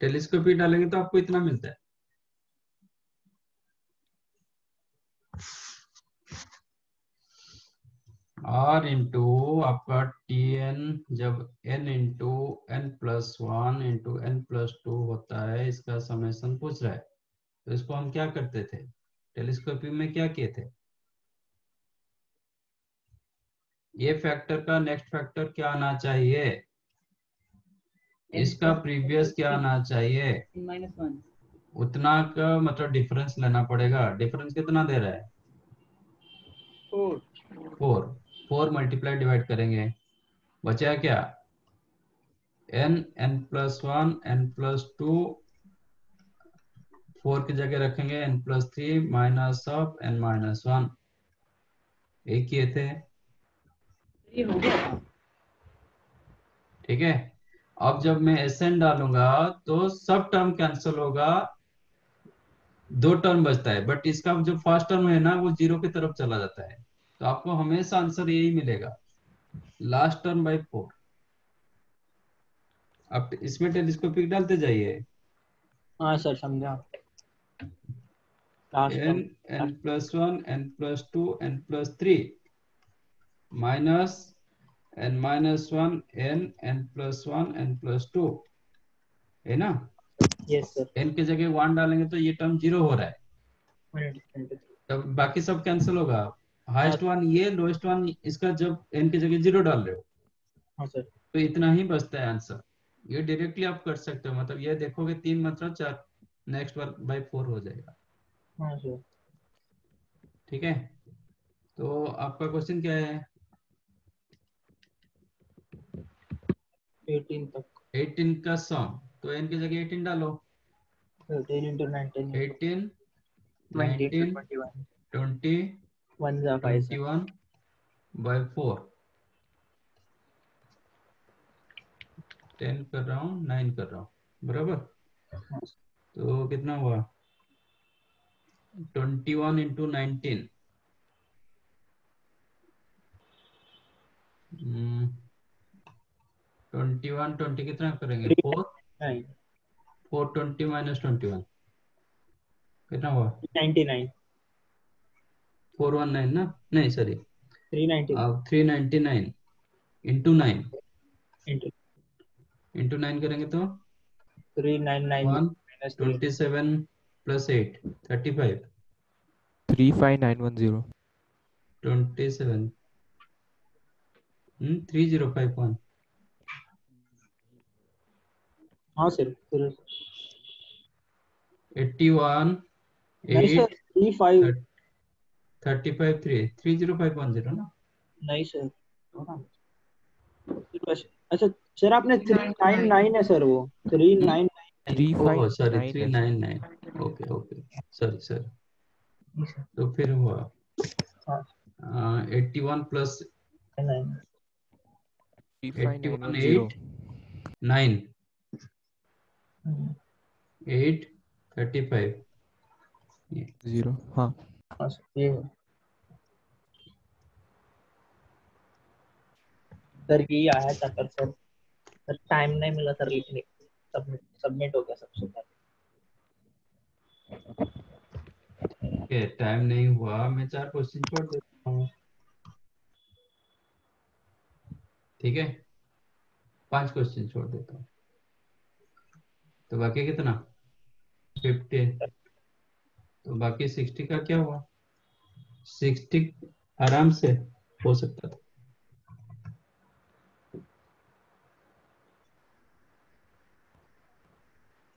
टेलीस्कोपी डालेंगे तो आपको इतना मिलता है। आर इंटू आपका टी एन जब N into N plus one into N plus two होता है इसका समेशन पूछ रहा है। तो इसको हम क्या करते थे? टेलीस्कोपी में क्या किए थे? ये फैक्टर का नेक्स्ट फैक्टर क्या आना चाहिए? इसका प्रीवियस क्या आना चाहिए? माइनस वन उतना का मतलब डिफरेंस लेना पड़ेगा। डिफरेंस कितना दे रहा है? Four four four multiply divide करेंगे। बचा क्या? N N plus one N plus two four की जगह रखेंगे N plus three minus of N minus one एक किए थे। हो ठीक है? अब जब मैं एस एन डालूँगा तो सब टर्म कैंसिल होगा। दो टर्म बचता है बट इसका जो फ़र्स्ट टर्म है ना वो ज़ीरो की तरफ़ चला जाता है। तो आपको हमेशा आंसर यही मिलेगा। लास्ट टर्म बाई फोर अब इसमें टेलीस्कोपिक डालते जाइए। हाँ सर समझा। N N plus one N plus two N plus three minus N minus one N N plus one N plus two है ना? यस सर एन की जगह वन डालेंगे तो ये टर्म ज़ीरो हो रहा है। तब बाकी सब कैंसिल होगा। हाईएस्ट वन ये लोएस्ट वन इसका जब एन की जगह ज़ीरो डाल रहे हो हाँ सर। तो इतना ही बचता है आंसर ये डायरेक्टली आप कर सकते हो मतलब ये देखोगे तीन मतलब चार नेक्स्ट बार बाई फोर हो जाएगा। हाँ सर। ठीक है? तो आपका क्वेश्चन क्या है? एटीन तक। 18 का सम तो एन की जगह 18 डालो। Eighteen into nineteen 18 19 twenty one 20 one जा फाइव सर 21 by 4 10 कर रहा हूँ 9 कर रहा हूँ बराबर? तो कितना हुआ? 21 into nineteen. Twenty one twenty कितना करेंगे? Four? Four twenty minus twenty one. कितना हुआ? Ninety nine. Four one nine ना? नहीं sorry three ninety three ninety nine into nine into into nine करेंगे तो? Three nine nine one twenty seven plus eight thirty five three five nine one zero twenty seven three zero five one हाँ sir eighty one eight three five thirty five three three zero five one zero ना? नहीं sir. अच्छा sir आपने three nine nine है sir वो। Three nine three five sorry three nine nine okay okay sorry sorry तो फिर हुआ। Eighty one plus eighty one one eight nine eight thirty five zero हाँ। सर ये आया था पर सर। सर टाइम नहीं मिला सर लिखने। सबमिट सबमिट हो गया सबसे पहले। ओके टाइम नहीं हुआ। मैं चार क्वेश्चन छोड़ देता हूँ। ठीक है? पाँच क्वेश्चन छोड़ देता हूँ। तो बाकी कितना? फिफ्टी तो बाकी सिक्सटी का क्या हुआ? सिक्सटी आराम से हो सकता था।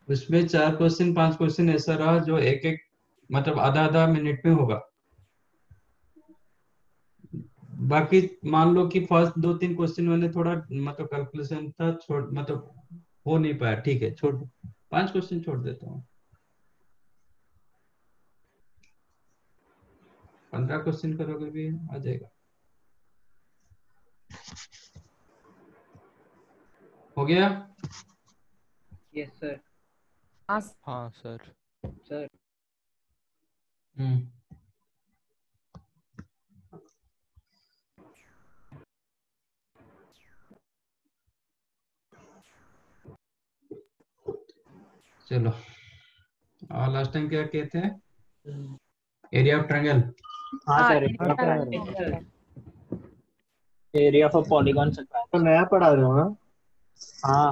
उसमें चार क्वेश्चन पाँच क्वेश्चन ऐसा रहा जो एक एक मतलब आधा आधा मिनट में होगा। बाकी मान लो कि फ़र्स्ट दो तीन क्वेश्चन मैंने थोड़ा मतलब कैलकुलेशन था, छोड़ मतलब हो नहीं पाया, ठीक है, छोड़ पाँच क्वेश्चन छोड़ देता हूँ। पंद्रह क्वेश्चन करोगे भी आ जाएगा। हो गया? यस सर हाँ हाँ सर सर हम्म। चलो। और लास्ट टाइम क्या कहते हैं area of triangle sir area sir area of polygon सिखाया तो नया पढ़ा रहे हो ना हाँ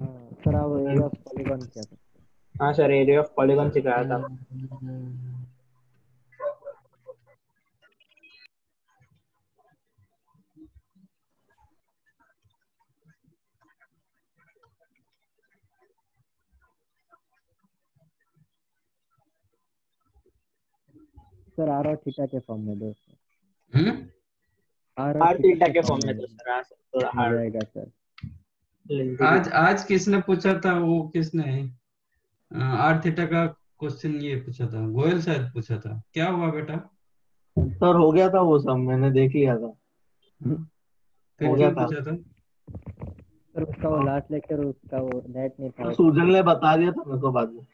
हाँ सर आप एरिया ऑफ़ पॉलीगॉन क्या था हाँ सर एरिया ऑफ़ पॉलीगॉन सिखाया था सर आर और थीटा के फॉर्म में दो हम्म? आर आर थीटा के फॉर्म में तो सर सर थोड़ा आ हार्ड जाएगा सर। आज आज किसने पूछा था वो किसने? आर थीटा का क्वेश्चन ये पूछा था गोयल शायद पूछा था। क्या हुआ बेटा? सर हो गया था वो सब मैंने देख लिया था। हो गया था। पूछा था? सर उसका वो लास्ट लेक्चर उसका वो नेट नहीं था। सूजन ने बता दिया था मेरे को बाद में।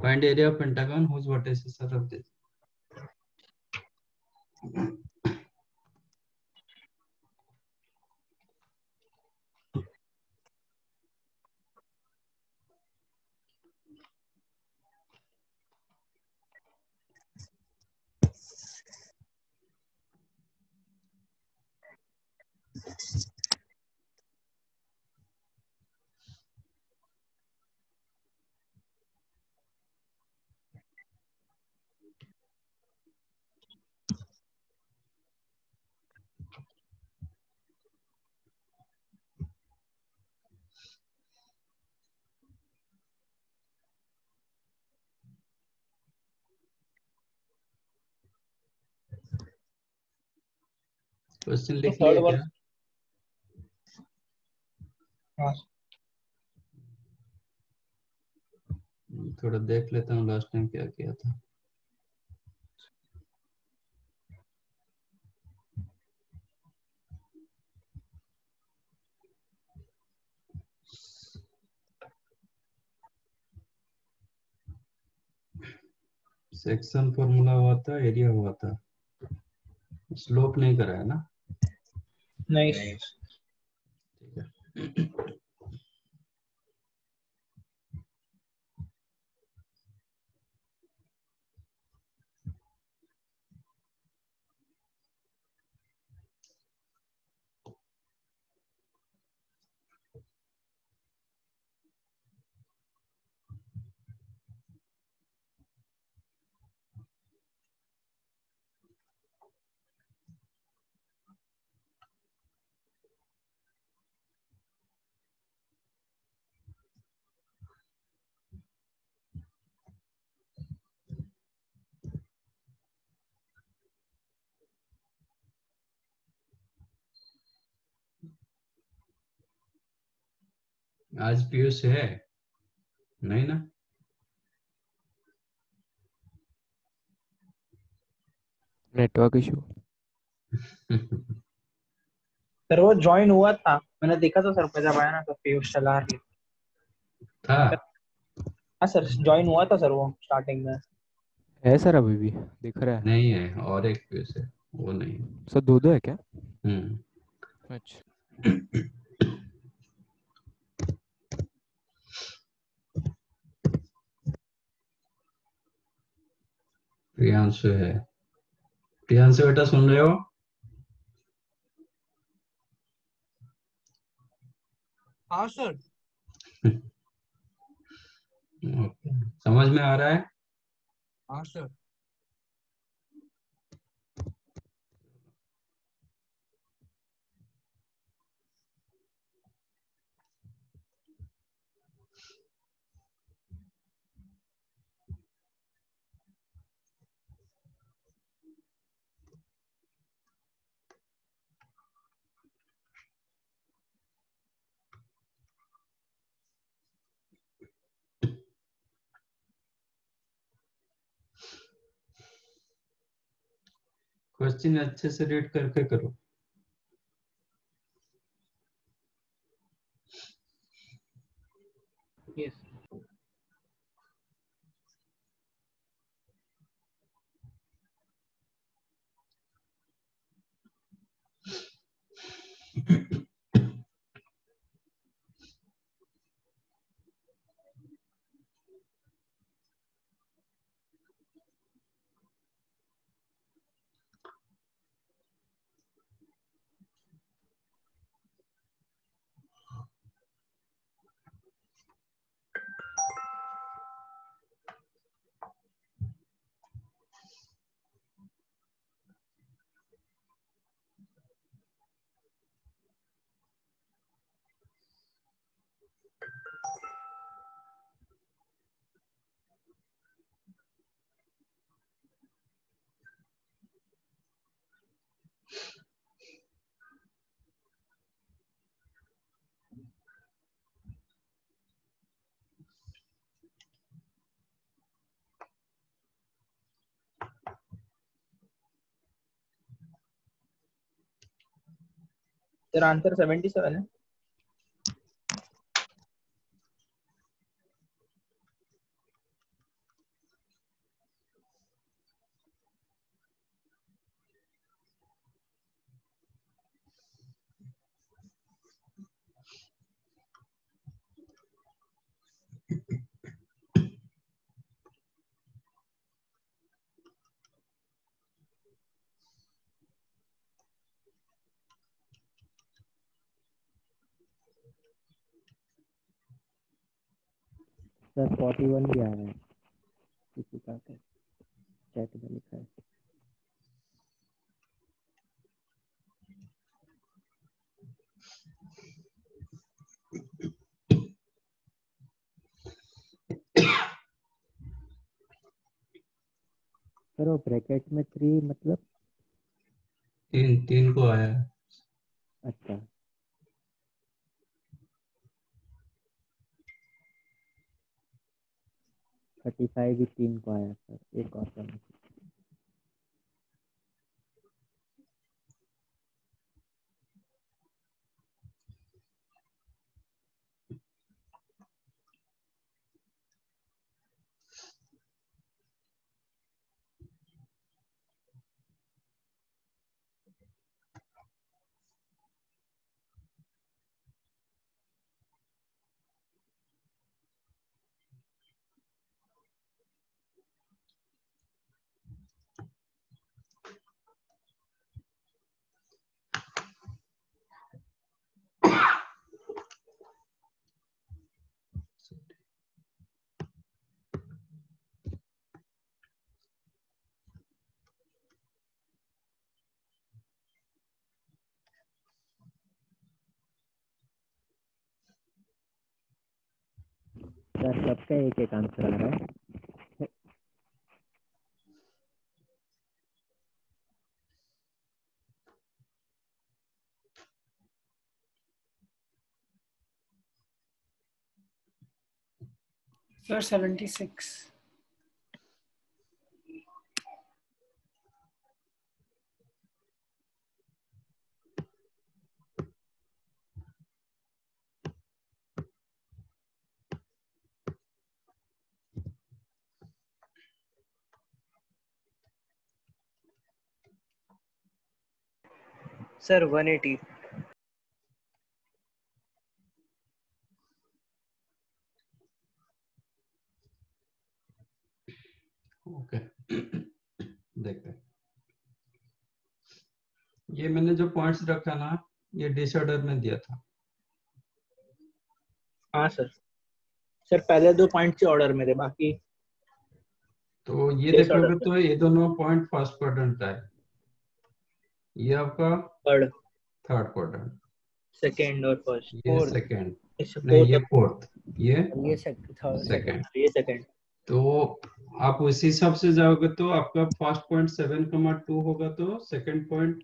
Find area of pentagon whose vertices are of this. Question लिख लिया क्या थोड़ा देख लेता हूँ लास्ट टाइम क्या किया था। सेक्शन फॉर्मूला हुआ था एरिया हुआ था। स्लोप नहीं कराया ना? नहीं ठीक आज पीयूष है। नहीं ना? नेटवर्क इशू सर वो ज्वाइन हुआ था। मैंने देखा था सर पे जब आया ना तो पीयूष चला रही था। हाँ सर ज्वाइन हुआ था सर वो स्टार्टिंग में। है सर अभी भी दिख रहा है। नहीं है और एक पीयूष है वो नहीं। सर दो दो है क्या? हम्म। अच्छा। प्रियांशु है। प्रियांशु बेटा सुन रहे हो? हाँ सर समझ में आ रहा है? हाँ सर क्वेश्चन अच्छे से रीड करके करो यस सर आंसर 77 है। सर फोर्टी वन भी आया है। किसी का तो चैट में लिखा है। सर वो ब्रैकेट में थ्री मतलब? तीन तीन को आया। अच्छा। थर्टी फाइव ही तीन को आया सर एक और करना। मेरा सबका एक एक आंसर आ रहा है। Sir seventy six sir 180 okay देखते हैं। ये मैंने जो पॉइंट्स रखा ना ये डिसऑर्डर में दिया था। हाँ सर सर पहले दो पॉइंट ऑर्डर मेरे बाकी तो ये देखोगे तो ये दोनों पॉइंट फ़र्स्ट क्वाड्रेंट है। ये आपका थर्ड थर्ड क्वाड्रेंट सेकंड और फ़र्स्ट ये सेकंड नहीं ये फोर्थ ये ये सेकंड ये सेकंड तो आप उसी हिसाब से जाओगे तो आपका first point seven comma two होगा तो second point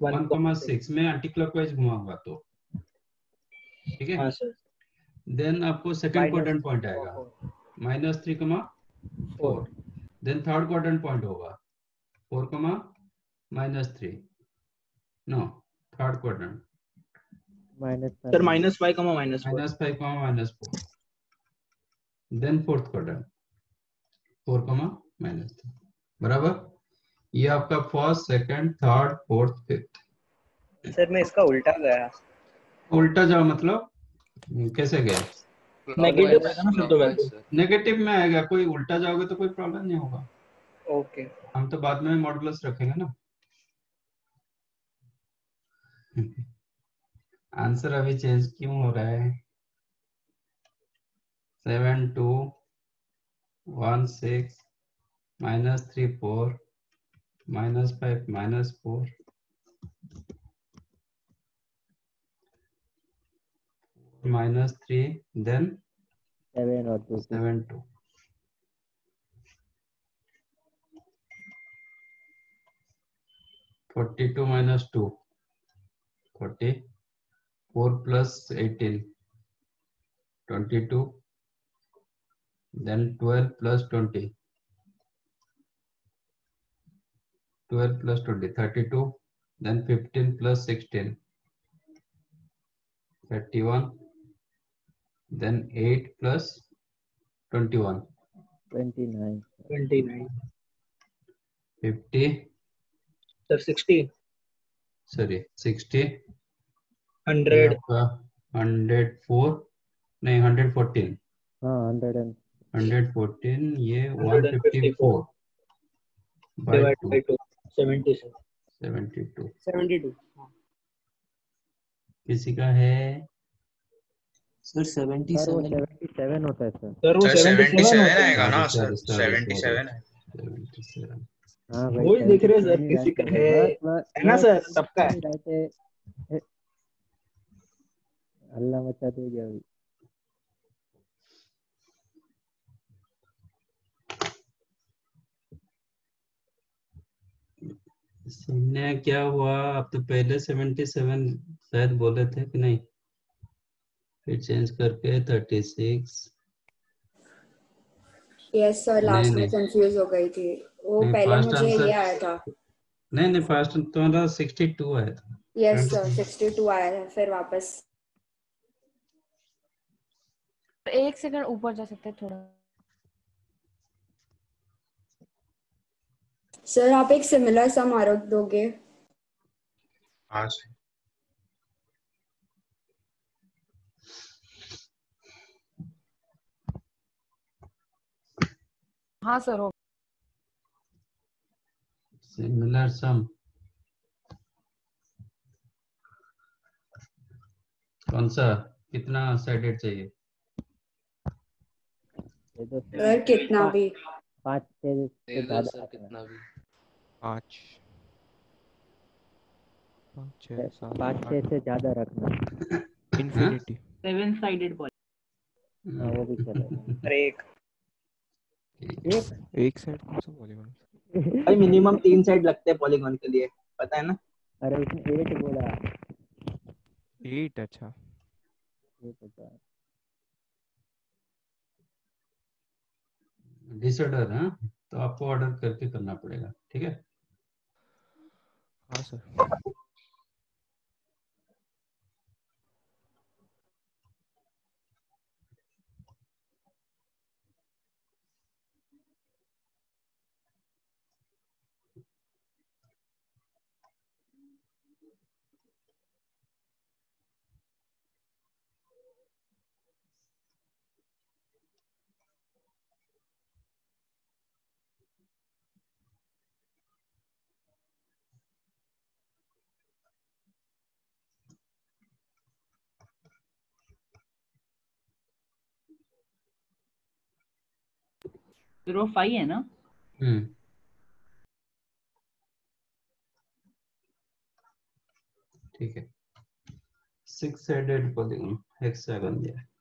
one comma six में एंटी क्लॉकवाइज घुमाऊँगा तो। ठीक है? हाँ देन आपको सेकंड क्वाड्रेंट पॉइंट आएगा। Minus three comma four then third quadrant point होगा। Four comma minus three no third quadrant minus sir minus five comma minus minus five comma minus four then fourth quadrant four comma minus बराबर? ये आपका first second third fourth fifth sir मैं इसका उल्टा गया। उल्टा जाओ मतलब? कैसे गया? नेगेटिव आएगा ना फिर तो नेगेटिव में आएगा। कोई उल्टा जाओगे तो कोई प्रॉब्लम नहीं होगा। ओके हम तो बाद में मॉडुलस रखेंगे ना। आंसर अभी चेंज क्यों हो रहा है? Seven two one six minus three four minus five minus four. Minus three then seven और two. Seven two. Forty two minus 40. 4 plus 18, 22. Then 12 plus 20. 12 plus 20, 32. Then 15 plus 16, 31. Then 8 plus 21. 29. 29. 50. Sir, 16. Sir sixty 60 hundred four नहीं hundred fourteen hundred and 114 ये 154 154 by divide 2 by two seventy sir 72 seventy two किसी का है? Sir seventy sir वो seven seventy seven होता है sir sir वो sir 77 77 होता है। आएगा ना सर sorry, sorry, 77 है 77 वही देख रहे सर किसी का है। है ना सर? सबका है। है। अल्लाह मचा देगा अभी सुनने क्या हुआ? आप तो पहले 77 शायद बोले थे कि नहीं? फिर चेंज करके 36 यस सर लास्ट में कंफ्यूज हो गई थी। वो पहले मुझे ये आया था। नहीं नहीं फ़र्स्ट तुम्हारा 62 आया था। यस सर 62 आया था फिर वापस। एक सेकंड ऊपर जा सकते हैं थोड़ा। सर आप एक सिमिलर सम आरोप दोगे। हाँ सर हाँ हो सिमिलर कौन सा? कितना साइडेड चाहिए? ये तो सर कितना भी। पाँच से सर कितना भी। पाँच। पाँच छः छः- सात पाँच छः से ज़्यादा रखना। इन्फिनिटी सेवन साइडेड वो भी चलेगा। अरे एक। एक? एक साइड कौन सा पॉलीगॉन भाई मिनिमम तीन साइड लगते हैं पॉलीगॉन के लिए पता है ना? अरे उसने एट बोला। एट अच्छा। ये पता है। डिसऑर्डर है? तो आपको ऑर्डर करके करना पड़ेगा ठीक है? हाँ सर वो फाइव है ना? हम्म। ठीक है। सिक्स हेडेड पॉलीगॉन हेक्सागन दिया। है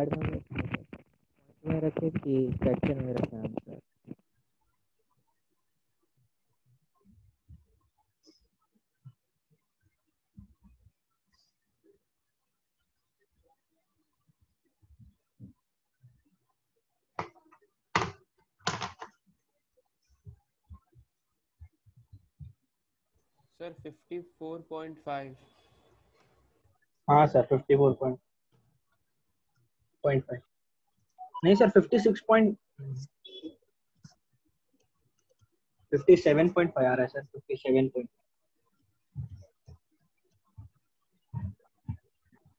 ऐड में में रखे कि सेक्शन में रखे आंसर सर 54.5 हाँ sir fifty four point five नहीं sir fifty six point fifty seven point five आ रहा है sir fifty seven point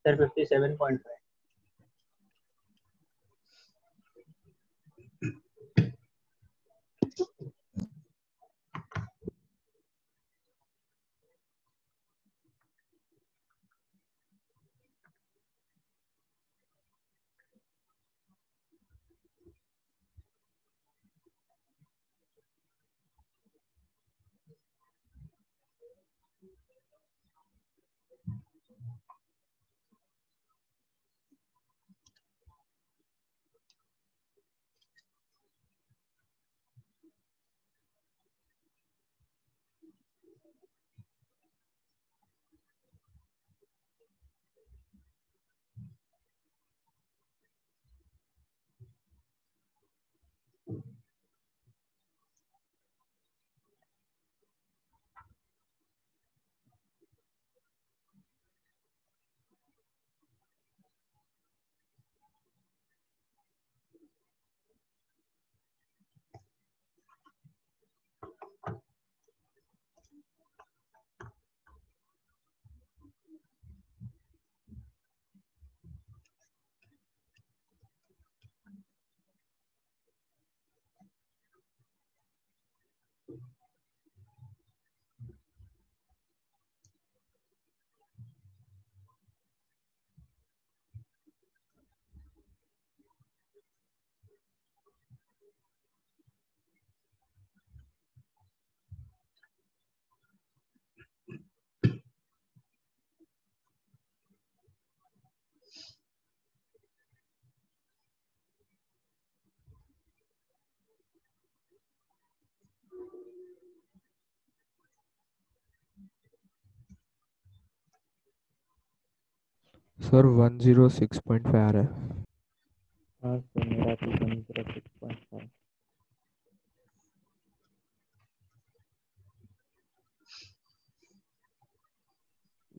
sir fifty seven point five sir 106.5 आ रहा है। हाँ सर, मेरा भी one zero six point five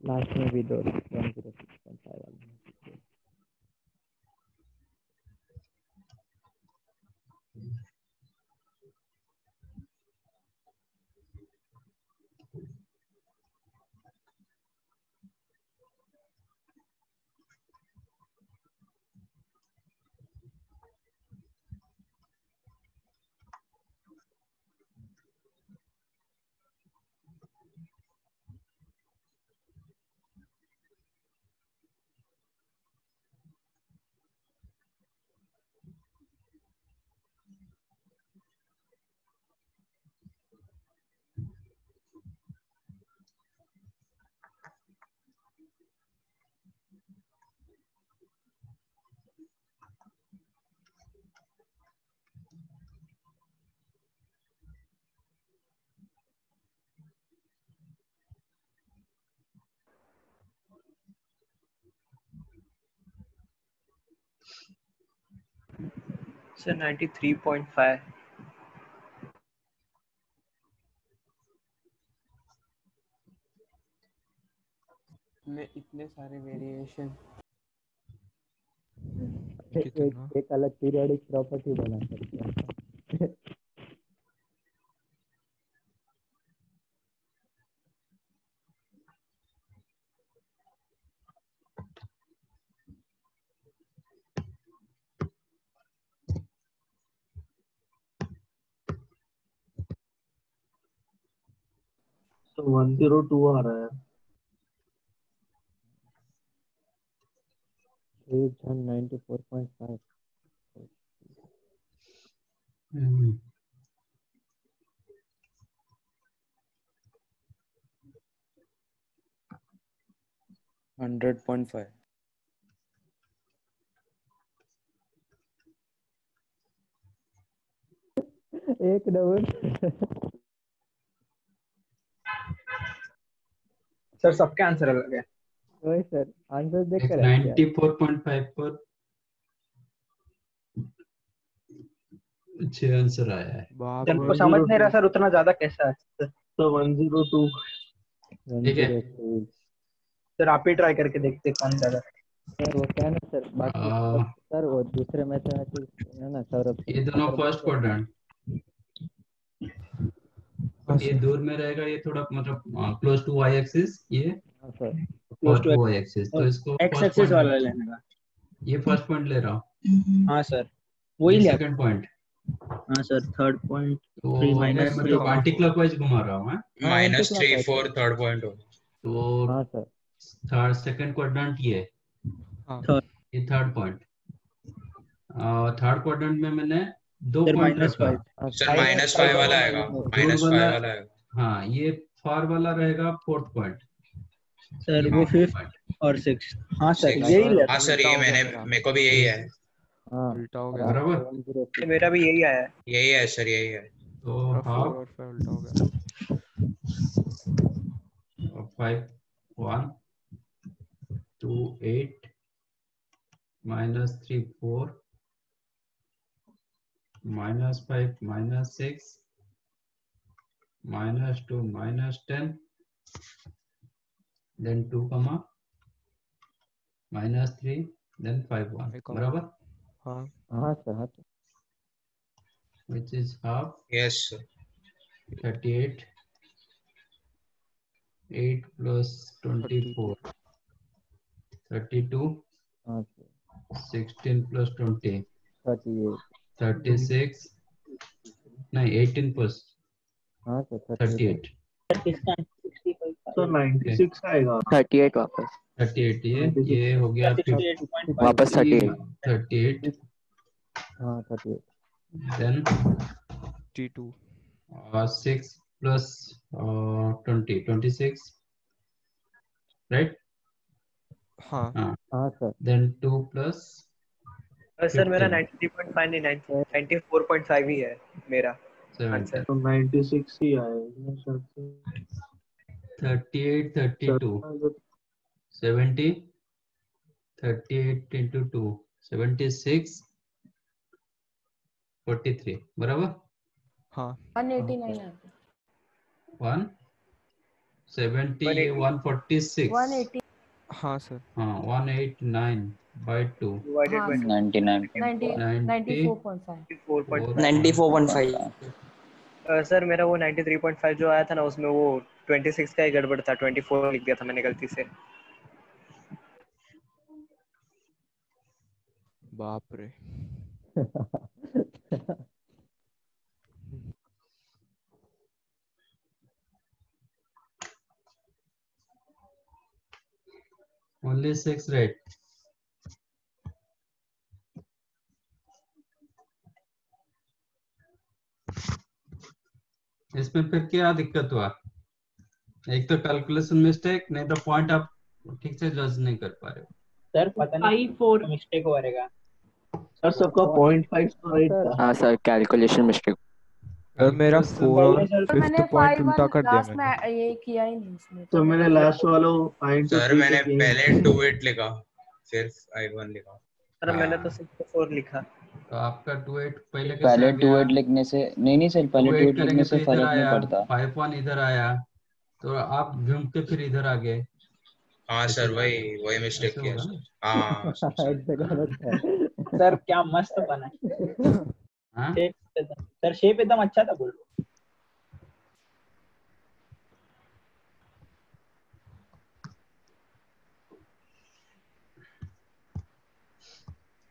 last में भी दो one zero six point five वाले सर 93.5 में इतने सारे वेरिएशन एक एक अलग पीरियडिक प्रॉपर्टी बना सकते हैं तो वन ज़ीरो टू आ रहा है। Eight hundred ninety four point five. Hmm, hundred point five. एक डबल। सर सबके आंसर अलग है। वही सर आंसर देख कर 94.5 पर छह आंसर आया है। बाप जन को समझ नहीं रहा सर उतना ज़्यादा कैसा है? तो वन ज़ीरो टू ठीक है। सर आप ही ट्राई करके देखते कौन ज़्यादा। सर वो क्या है ना सर बाकी सर वो दूसरे मैथमेटिक्स है ना सौरभ। ये दोनों फ़र्स्ट क्वाड्रेंट ये दूर में रहेगा ये थोड़ा मतलब क्लोज टू वाई एक्सिस ये हाँ sir. Close to Y axis तो इसको एक्स एक्सिस वाला ले- लेने का। ये फ़र्स्ट पॉइंट ले रहा हूँ। हाँ सर। वही लिया। सेकंड पॉइंट हाँ सर थर्ड पॉइंट तो माइनस मतलब एंटी क्लॉकवाइज घुमा रहा हूँ हैं? Minus three four third point हो। तो हाँ सर। थर्ड सेकंड क्वाड्रेंट ये। थर्ड ये थर्ड पॉइंट थर्ड क्वाड्रेंट में मैंने दो minus five sir minus five वाला आएगा। माइनस फाइव वाला आएगा। हाँ ये फार वाला रहेगा फोर्थ पॉइंट सर वो फिफ्थ और सिक्स हाँ सर यही हाँ सर ये मैंने मेरे को भी यही है। हाँ। उल्टा हो गया। बराबर। मेरा भी यही आया। है यही है सर यही है। तो और हाफ़ उल्टा हो गया। Five one two eight minus three four minus 5, minus 6, minus 2, minus 10, then 2, comma, minus 3, then 5, 1. Barabar? Which is half? Yes, sir. 38. 8 plus 24. 32. Okay. 16 plus 20. 38. 36 नहीं 18 plus हाँ सर थर्टी 38 तो 96 आएगा। थर्टी एट वापस। 38 ये ये हो गया वापस 38 38 हाँ thirty eight. Then T two. uh, 6 plus uh, 20 26 right? हाँ। हाँ। सर then 2 plus सर मेरा 93.5 नहीं 94.5 ही है मेरा आंसर तो 96 ही आएगा शायद 38 32 70 38 into 2 76 43 बराबर? हाँ। 189 आता है 1 70 146 180 हाँ सर हाँ 189 by 2 डिवाइडेड हाँ, बाय सर। 99 90 90 94.5 94.5 सर मेरा वो 93.5 जो आया था ना उसमें वो 26 का ही गड़बड़ था 24 लिख दिया था मैंने गलती से। बाप रे। Only 6 right? इसमें फिर क्या दिक्कत हुआ? एक तो कैलकुलेशन मिस्टेक नहीं तो पॉइंट आप ठीक से जज नहीं कर पा रहे हो। सर पता नहीं फोर मिस्टेक हो रहेगा। सर सबका पॉइंट फाइव राइट हाँ सर कैलकुलेशन मिस्टेक सर मेरा फोर और फिफ्थ पॉइंट उल्टा कर दिया लास्ट मैंने। में ये किया ही नहीं इसमें तो मैंने लास्ट वाला पॉइंट सर मैंने पहले टू एट लिखा फिर आई वन लिखा। सर मैंने तो 64 लिखा। तो आपका टू एट पहले पहले टू एट लिखने से नहीं नहीं सर पहले टू एट लिखने तो से फ़र्क नहीं पड़ता। फाइव वन इधर आया तो आप घूम के फिर इधर आ गए हाँ सर वही वही मिस्टेक किया। हाँ सर। है क्या मस्त बना है। हाँ? सर शेप एकदम अच्छा था बोलो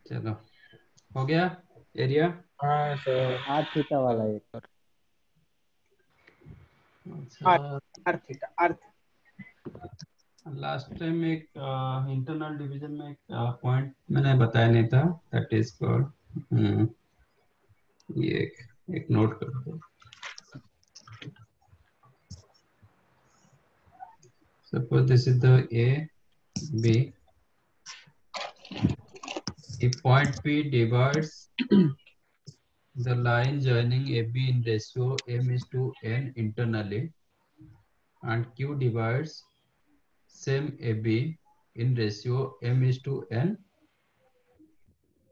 चलो। हो गया? एरिया? हाँ सर आठ थीटा वाला एक थीटा अर्थ लास्ट टाइम एक इंटरनल डिवीज़न में एक पॉइंट मैंने बताया नहीं था। दैट इज़ कॉल्ड ये एक, एक नोट कर। दो suppose this is the a b if point p divides the line joining ab in ratio m is to n internally and q divides same AB in ratio M is to N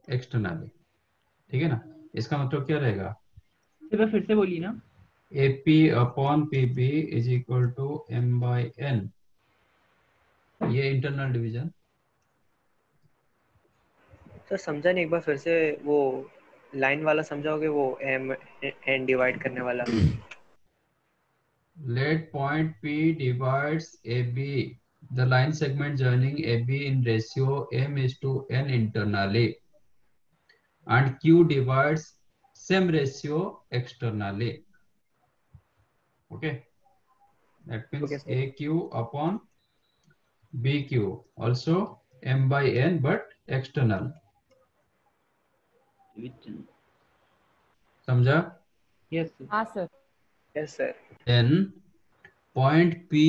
externally ठीक है ना इसका मतलब क्या रहेगा फिर से बोलिए ना AP upon PB is equal to M by N ये इंटरनल डिवीज़न तो समझा नहीं एक बार फिर से वो लाइन वाला समझाओगे वो एम एन डिवाइड करने वाला। Let point P divides A B the line segment joining A B in ratio M is to N internally and Q divides same ratio externally okay that means A Q upon B Q also M by N but external समझा yes हाँ sir yes sir then point P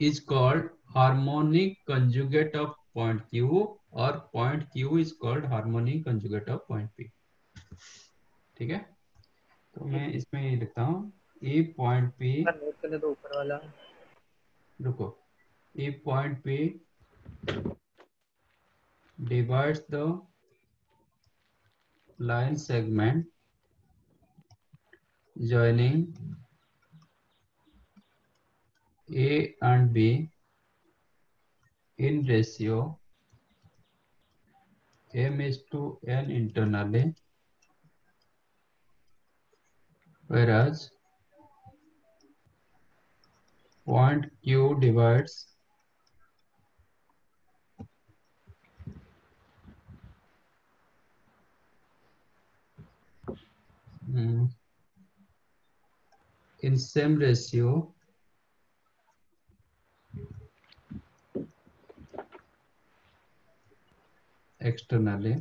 is called harmonic conjugate of point Q or point Q is called harmonic conjugate of point P. ठीक है तो मैं इसमें ये लिखता हूँ ई पॉइंट पी नोट करने दो ऊपर वाला रुको E point P divides the line segment joining A and B in ratio m is to n internally whereas point q divides Hmm. in same ratio externally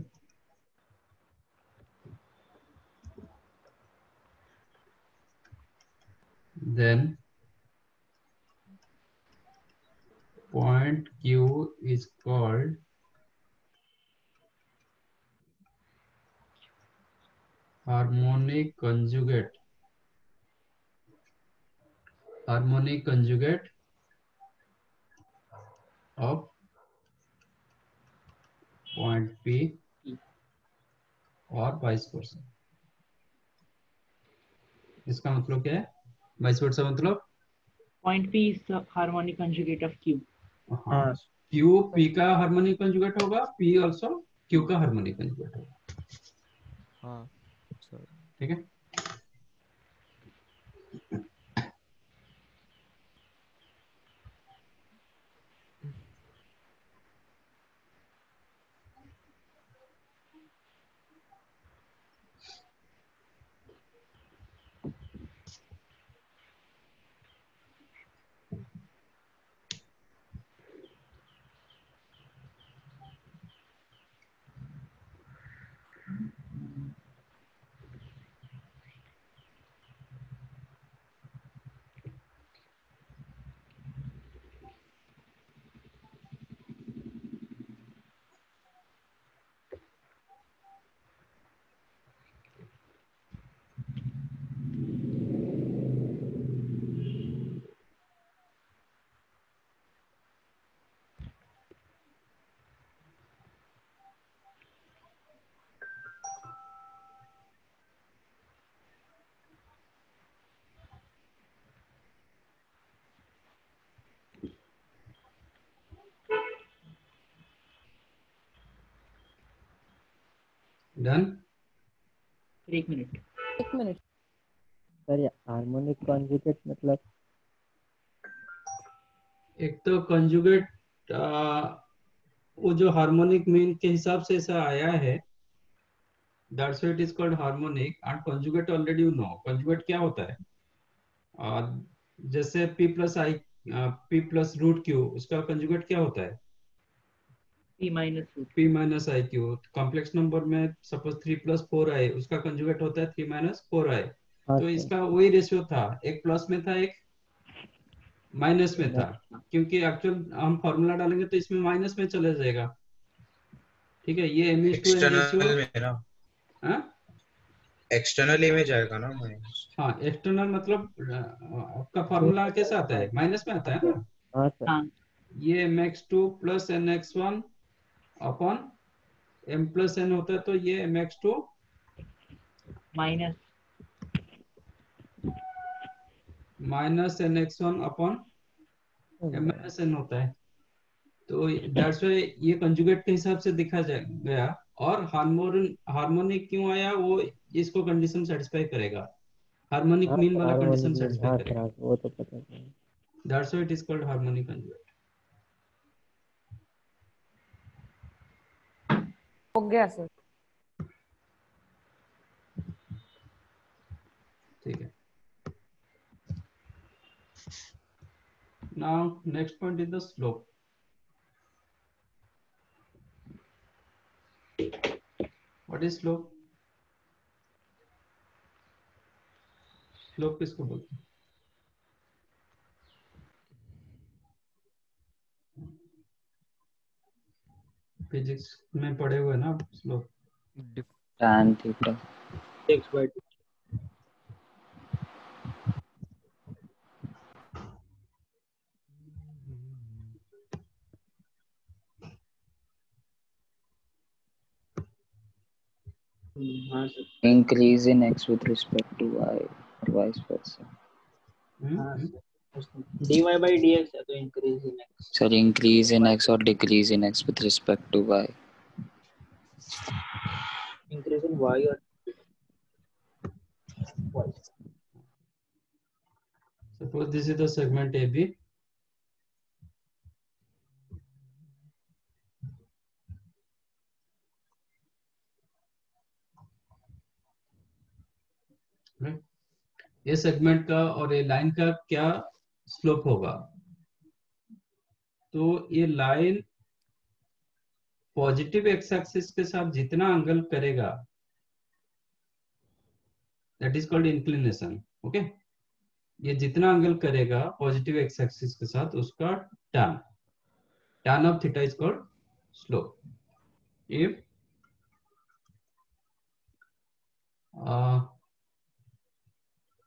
then point q is called harmonic conjugate. Harmonic conjugate of point P और बाईस percent इसका मतलब क्या है? बाईस percent मतलब? Point P is harmonic conjugate of Q Q P का harmonic conjugate होगा पी ऑल्सो क्यू का हार्मोनिक कंजुगेट होगा। हाँ। ठीक है? डन एक मिनट। एक मिनट। सर ये हार्मोनिक कॉन्जुगेट मतलब? एक तो कंजुगेट वो जो हार्मोनिक मीन के हिसाब से ऐसा आया है that's why it is called harmonic and conjugate already you know conjugate क्या होता है? uh, जैसे p plus I p plus root Q उसका कंजुगेट क्या होता है? P minus root. p minus I Q complex number में suppose three plus four I उसका कंजुगेट होता है थ्री माइनस फोर आई हाँ तो इसका वही रेशियो था। एक प्लस में था एक माइनस में था। क्योंकि एक्चुअल हम फॉर्मूला डालेंगे तो इसमें माइनस में चला जाएगा। ठीक है ये एम एक्सटर्नल रेशियो में हाँ? एक्सटर्नल इमेज आएगा ना माइनस हाँ एक्सटर्नल मतलब आपका फॉर्मूला कैसा आता है? माइनस में आता है ना? हाँ। हाँ ये M X two plus N X one upon M plus N होता है तो ये M X two minus minus N X one upon M minus N होता है। तो दैट्स व्हाई ये कंजुगेट के हिसाब से दिखा गया और हार्मोन हार्मोनिक क्यों आया वो इसको कंडीशन सेटिस्फाई करेगा। हार्मोनिक हाँ मीन वाला कंडीशन सेटिस्फाई हाँ करेगा। वो तो पता है। That's why it is called harmonic conjugate हो गया सर ठीक है now next point is the slope what is slope slope किसको बोलते हैं फिजिक्स में पढ़े हुए ना लोग tan theta x by increase in x with respect to y or vice versa mm-hmm. Dy by dx है तो increase in x sir increase in x or decrease in x with respect to y increase in y और y Suppose this is the segment AB. ये segment का और ये line का क्या slope होगा। तो ये लाइन पॉजिटिव एक्स एक्सिस के साथ जितना एंगल करेगा that is called inclination okay ये जितना एंगल करेगा पॉजिटिव एक्स एक्सिस के साथ उसका tan tan of theta is called slope if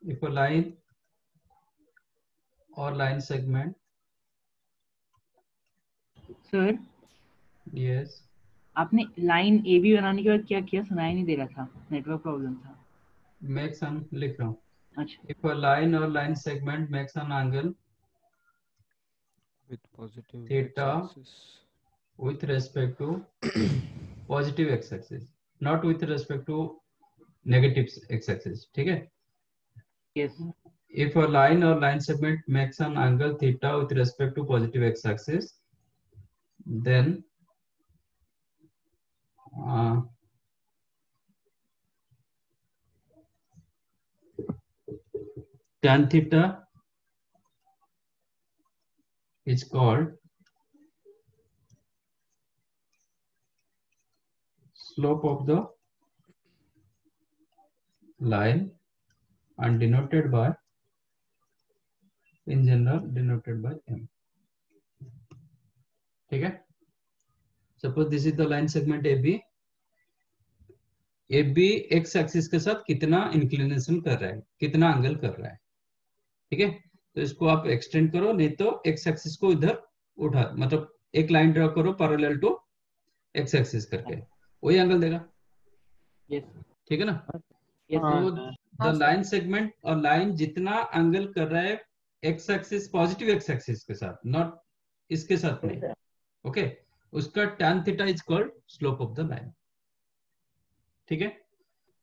if a line और लाइन सेगमेंट? सर? यस आपने लाइन ए बी बनाने के बाद क्या किया? सुनाई नहीं दे रहा था। नेटवर्क प्रॉब्लम था। मैक्स एन लिख रहा हूँ। अच्छा। फॉर लाइन और line segment makes an angle with positive theta with respect to positive X axis not with respect to negative X axis ठीक है? Yes. If a line or line segment makes an angle theta with respect to positive x-axis then uh, tan theta is called slope of the line and denoted by in general denoted by m. ठीक है? Suppose this is the line segment A B A B X axis के साथ कितना inclination कर रहा है? कितना angle कर रहा है? ठीक है? तो इसको आप एक्सटेंड करो नहीं तो एक्स एक्सिस को इधर उठा मतलब एक लाइन ड्रॉ करो पैरेलल टू एक्स एक्सिस करके। वही एंगल देगा। Yes. ठीक है ना? Yes तो द लाइन सेगमेंट और लाइन जितना एंगल कर रहा है X axis positive X axis के साथ नॉट इसके साथ नहीं। Okay okay? उसका tan theta is called slope of the line ठीक है?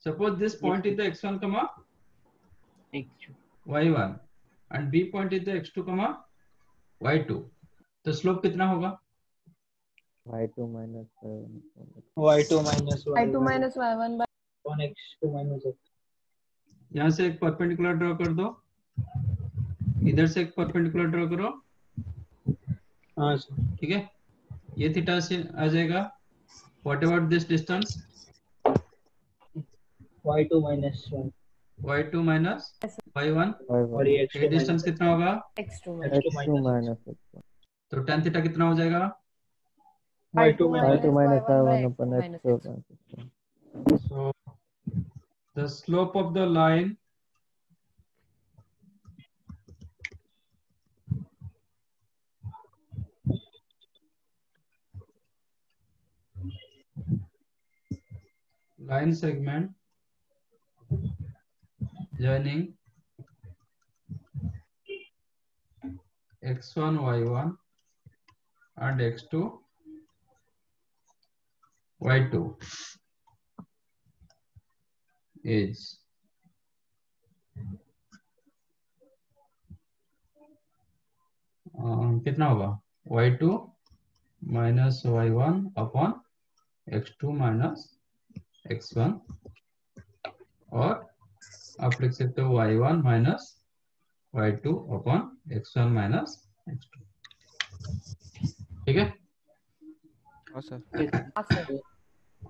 Suppose this point is the x1 comma x2 y1 and b point is the x2 comma y2 तो slope कितना होगा? Y2 minus y2 minus y2 minus y1 by 1 x2 minus x यहाँ से एक perpendicular draw कर दो। इधर से एक परपेंडिकुलर ड्रॉ करो। हाँ सर ठीक है? ये थीटा से आ जाएगा। What about this distance y2 minus 1 y2 minus y1 और ये ये x2 डिस्टेंस कितना होगा? X2 x2 x2 minus. x1 तो tan थीटा कितना हो जाएगा? Y2 y2 minus y1 y1 upon minus x2 x1. upon x1 so the slope of the line line segment joining x1 y1 and x2 y2 is कितना होगा y2 minus y1 upon x2 minus x1 और आप लिख सकते हो y1 minus y2 upon x1 minus x2 ठीक है? हाँ सर।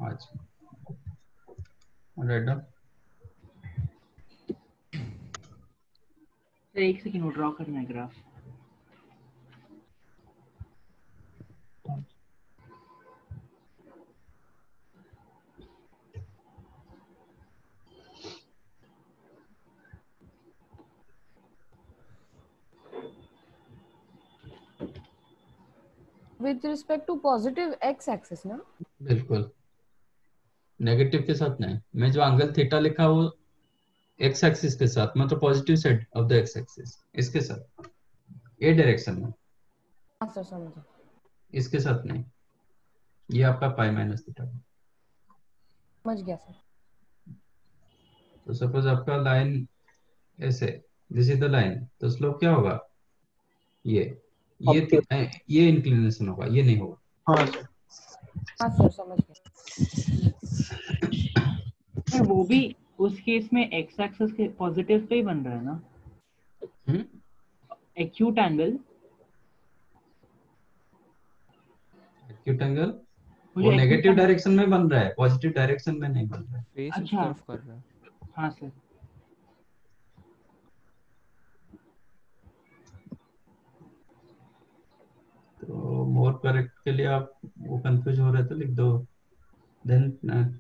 अच्छा। राइट एक सेकंड ड्रॉ करना है graph with respect to positive x axis ना बिल्कुल। नेगेटिव के साथ नहीं मैं जो एंगल थीटा लिखा वो एक्स एक्सिस के साथ मतलब positive side of the X axis इसके साथ। ये डायरेक्शन में हाँ सर समझ गया। इसके साथ नहीं। ये आपका पाई माइनस थीटा समझ गया सर तो सपोज़ आपका लाइन ऐसे दिस इज़ द लाइन तो स्लोप क्या होगा? ये। ये ये इंक्लिनेशन होगा ये नहीं होगा। हाँ सर हाँ सर समझ गया। वो भी उस केस में एक्स एक्सिस के पॉजिटिव पे ही बन रहा है ना? Hmm? Acute angle acute angle वो नेगेटिव डायरेक्शन में बन रहा है पॉजिटिव डायरेक्शन में नहीं बन रहा है। अच्छा। कर रहा है। हाँ सर। तो मोर करेक्ट के लिए आप वो कंफ्यूज हो रहे थे लिख दो। Then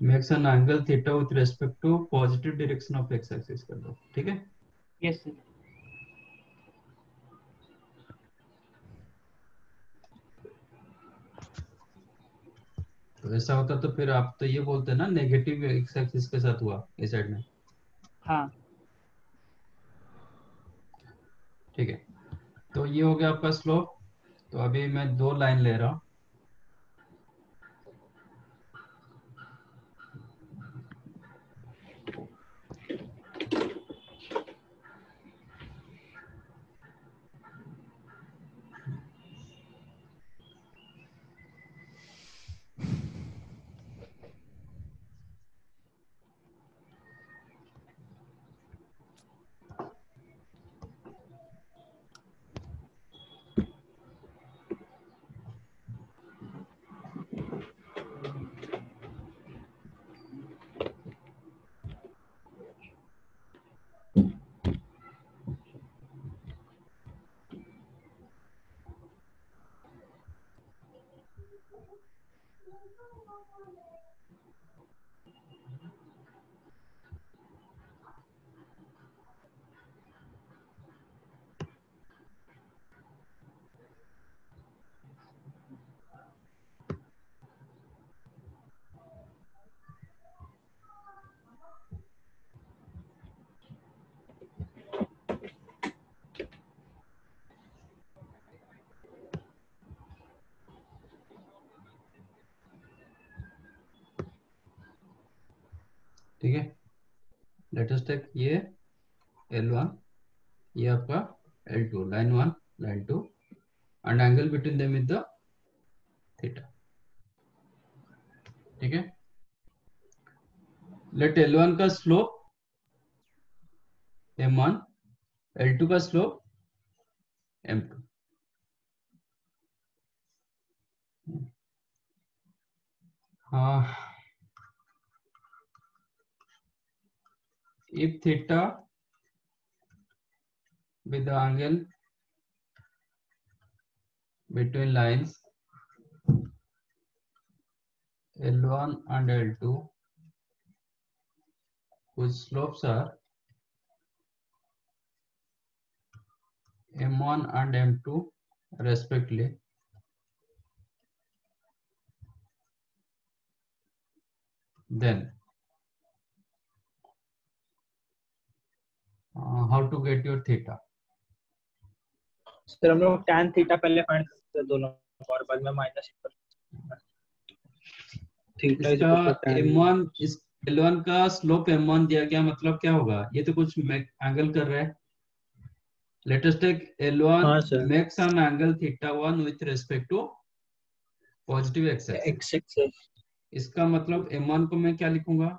makes an angle theta with respect to positive direction of X axis कर दो ठीक है? यस सर तो ऐसा होता तो फिर आप तो ये बोलते ना नेगेटिव एक्स एक्सिस के साथ हुआ इस साइड में। हाँ। ठीक है। तो ये हो गया आपका स्लोप तो अभी मैं दो लाइन ले रहा हूँ. लेटेस्ट टेक ये L1 ये आपका L2 line one line two and angle between them is the theta ठीक है लेट L1 का स्लोप M1 L2 का स्लोप M2 हाँ if theta with the angle between lines L1 and L2 whose slopes are M1 and M2 respectively then uh, how to get your theta? Sir हम लोग tan theta पहले find करते हैं दोनों और बाद में माइनस थीटा इसका m1 इस L1 का स्लोप m1 दिया गया मतलब क्या होगा? ये तो कुछ एंगल कर रहा है। लेटेस्ट टेक हाँ, L1 sir. makes an angle theta 1 with respect to positive x axis. इसका मतलब m1 को मैं क्या लिखूँगा?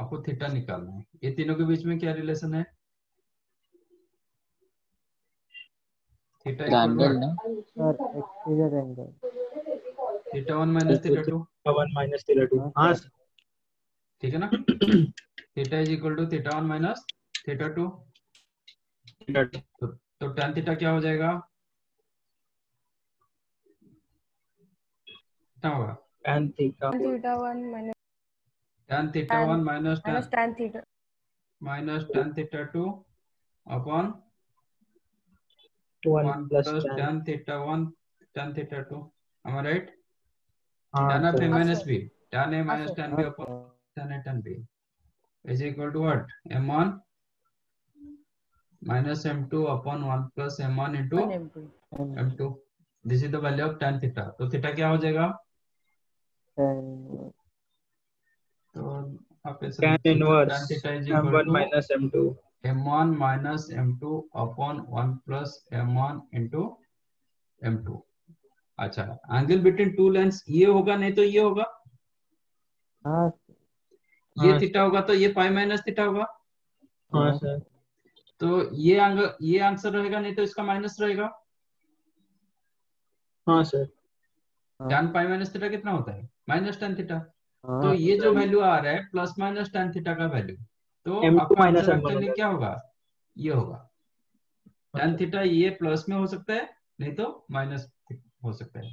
आपको थीटा निकालना है। ये तीनों के बीच में क्या रिलेशन है? थीटा इक्वल ट्रायंगल ना? Sir exterior angle theta one minus theta two one minus theta two हाँ ठीक है ना? Theta is equal to theta one minus theta two तो, तो tan थीटा क्या हो जाएगा? क्या होगा? Tan theta theta one minus tan theta Tan- one minus minus tan theta minus tan theta two upon one one plus plus tan tan theta one tan theta two am I right हाँ tan of a minus b tan a हाँ, minus tan b upon tan a tan b is equal to what m1 minus m2 upon 1 plus m1 into one M m2 this is the value of tan theta तो theta क्या हो जाएगा तो tan हो, inverse tan theta is equal m1 minus m2 m1 minus m2 upon 1 plus m1 into m2 अच्छा angle between two lens ये होगा नहीं तो ये होगा? हाँ। ये हाँ। थीटा होगा तो ये पाई माइनस थीटा होगा? हाँ सर तो ये अंग ये आंसर रहेगा नहीं तो इसका माइनस रहेगा? हाँ sir tan pi minus theta कितना होता है? माइनस टेन थीटा तो हाँ। ये जो वैल्यू आ रहा है प्लस माइनस टेन थीटा का वैल्यू तो M2 आपका आंसर एक्चुअली क्या होगा? ये होगा। टेन थीटा ये प्लस में हो सकता है नहीं तो माइनस हो सकता है।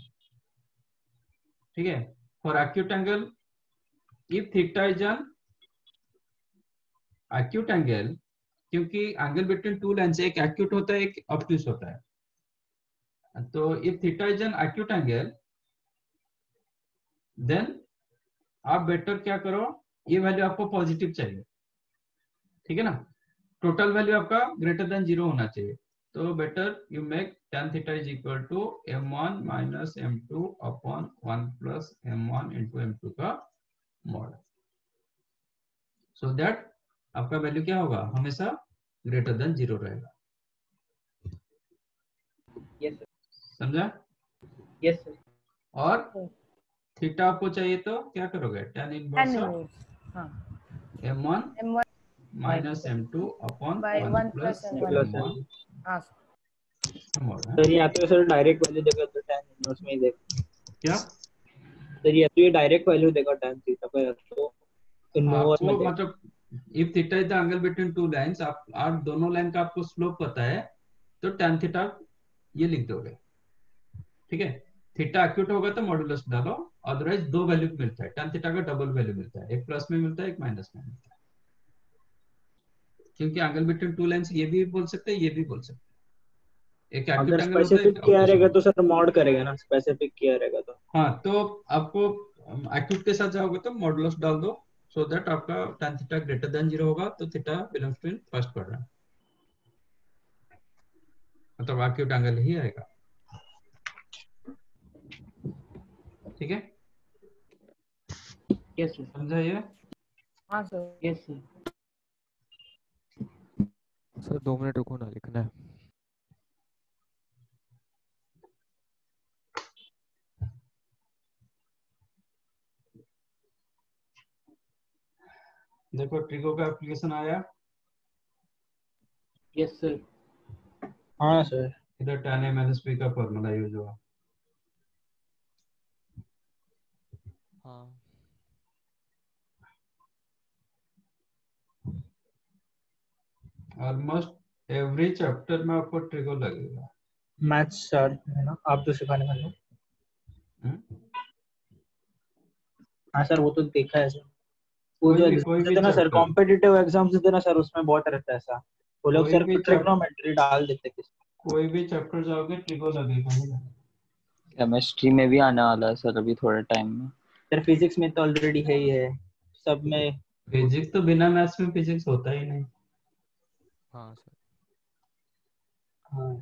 ठीक है? For acute angle if theta is an acute angle क्योंकि एंगल बिटवीन टू लाइन्स एक एक्यूट होता है एक ऑब्ट्यूस होता है। तो if theta is an acute angle then आप बेटर क्या करो? ये वैल्यू आपको पॉजिटिव चाहिए। ठीक है ना? टोटल वैल्यू आपका ग्रेटर देन ज़ीरो होना चाहिए। तो better you make tan theta is equal to m1 minus m2 upon 1 plus m1 into m2 का मॉड सो दैट आपका वैल्यू क्या होगा? हमेशा ग्रेटर देन ज़ीरो रहेगा। यस समझा? यस सर और थीटा आपको चाहिए तो क्या करोगे? tan tan inverse m one m one minus m2 upon by 1 1 plus plus plus m1 m1 हाँ मॉड है सर या तो सर डायरेक्ट वैल्यू देगा तो tan इनवर्स में ही देगा। क्या? सर या तो ये डायरेक्ट वैल्यू देगा tan थीटा का तो इनवर्स में आपको मतलब if theta is the angle between two lines आप आप दोनों लाइन का आपको स्लोप पता है तो tan थीटा ये लिख दोगे। ठीक है? थीटा एक्यूट होगा तो मॉडुलस डालो। अदरवाइज़ दो वैल्यू मिलता है। tan थीटा का डबल वैल्यू मिलता है। एक प्लस में मिलता है एक माइनस में मिलता है। क्योंकि एंगल बिटवीन टू लाइंस ये भी बोल सकते हैं ये भी बोल सकते हैं। एक अगर एंगल स्पेसिफिक किया रहेगा तो सर मॉड करेगा ना स्पेसिफिक किया रहेगा तो। है। तो आपको एक्यूट के साथ जाओगे तो मॉडुलस डाल दो सो दैट आपका tan theta greater than zero होगा तो theta belongs to first quadrant मतलब एक्यूट एंगल ही आएगा। ठीक है? यस सर समझा ये हाँ सर यस सर सर दो मिनट रुको ना लिखना है। देखो ट्रिगो का एप्लीकेशन आया। यस सर हाँ सर इधर tan a minus b का फॉर्मूला यूज़ हुआ। हाँ। ऑलमोस्ट एवरी चैप्टर में आपको ट्रिगो लगेगा। मैथ्स सर है ना? आप तो सिखाने वाले हो। हाँ सर वो तो देखा है सर वो जो एग्ज़ाम ना सर कॉम्पिटिटिव एग्ज़ाम्स देते ना सर उसमें बहुत रहता है ऐसा वो लोग कोई सर भी ट्रिग्नोमेट्री डाल देते हैं कोई भी चैप्टर जाओगे ट्रिगो लगेगा लगेगा। केमिस्ट्री में भी आने वाला है सर अभी थोड़े टाइम में। सर फिजिक्स में तो ऑलरेडी है ही है। सब में फिजिक्स तो बिना मैथ्स में फिजिक्स होता ही नहीं। हाँ सर हाँ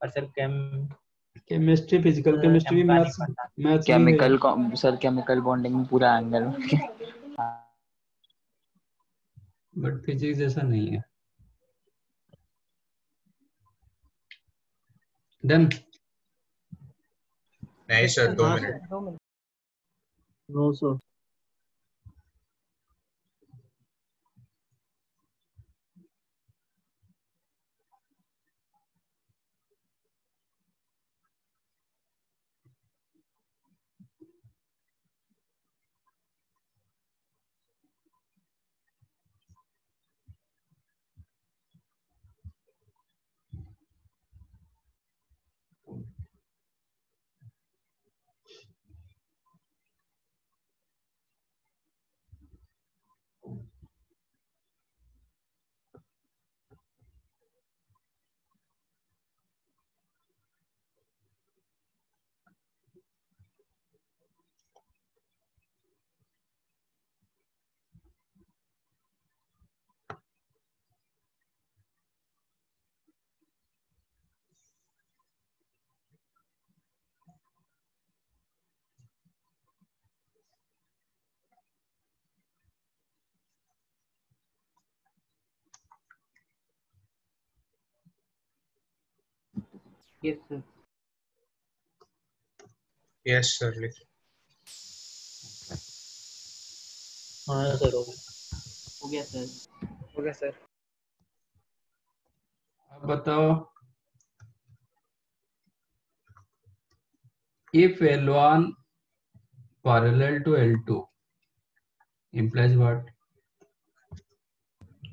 और sir chem chemistry physical chemistry भी maths maths chemical sir chemical bonding में पूरा एंगल बट फिजिक्स जैसा नहीं है। डन नहीं सर दो हाँ, मिनट दो मिनट यस सर यस लिख हाँ सर हो गया। हो गया सर हो गया सर अब बताओ। If L1 parallel to L2 implies what?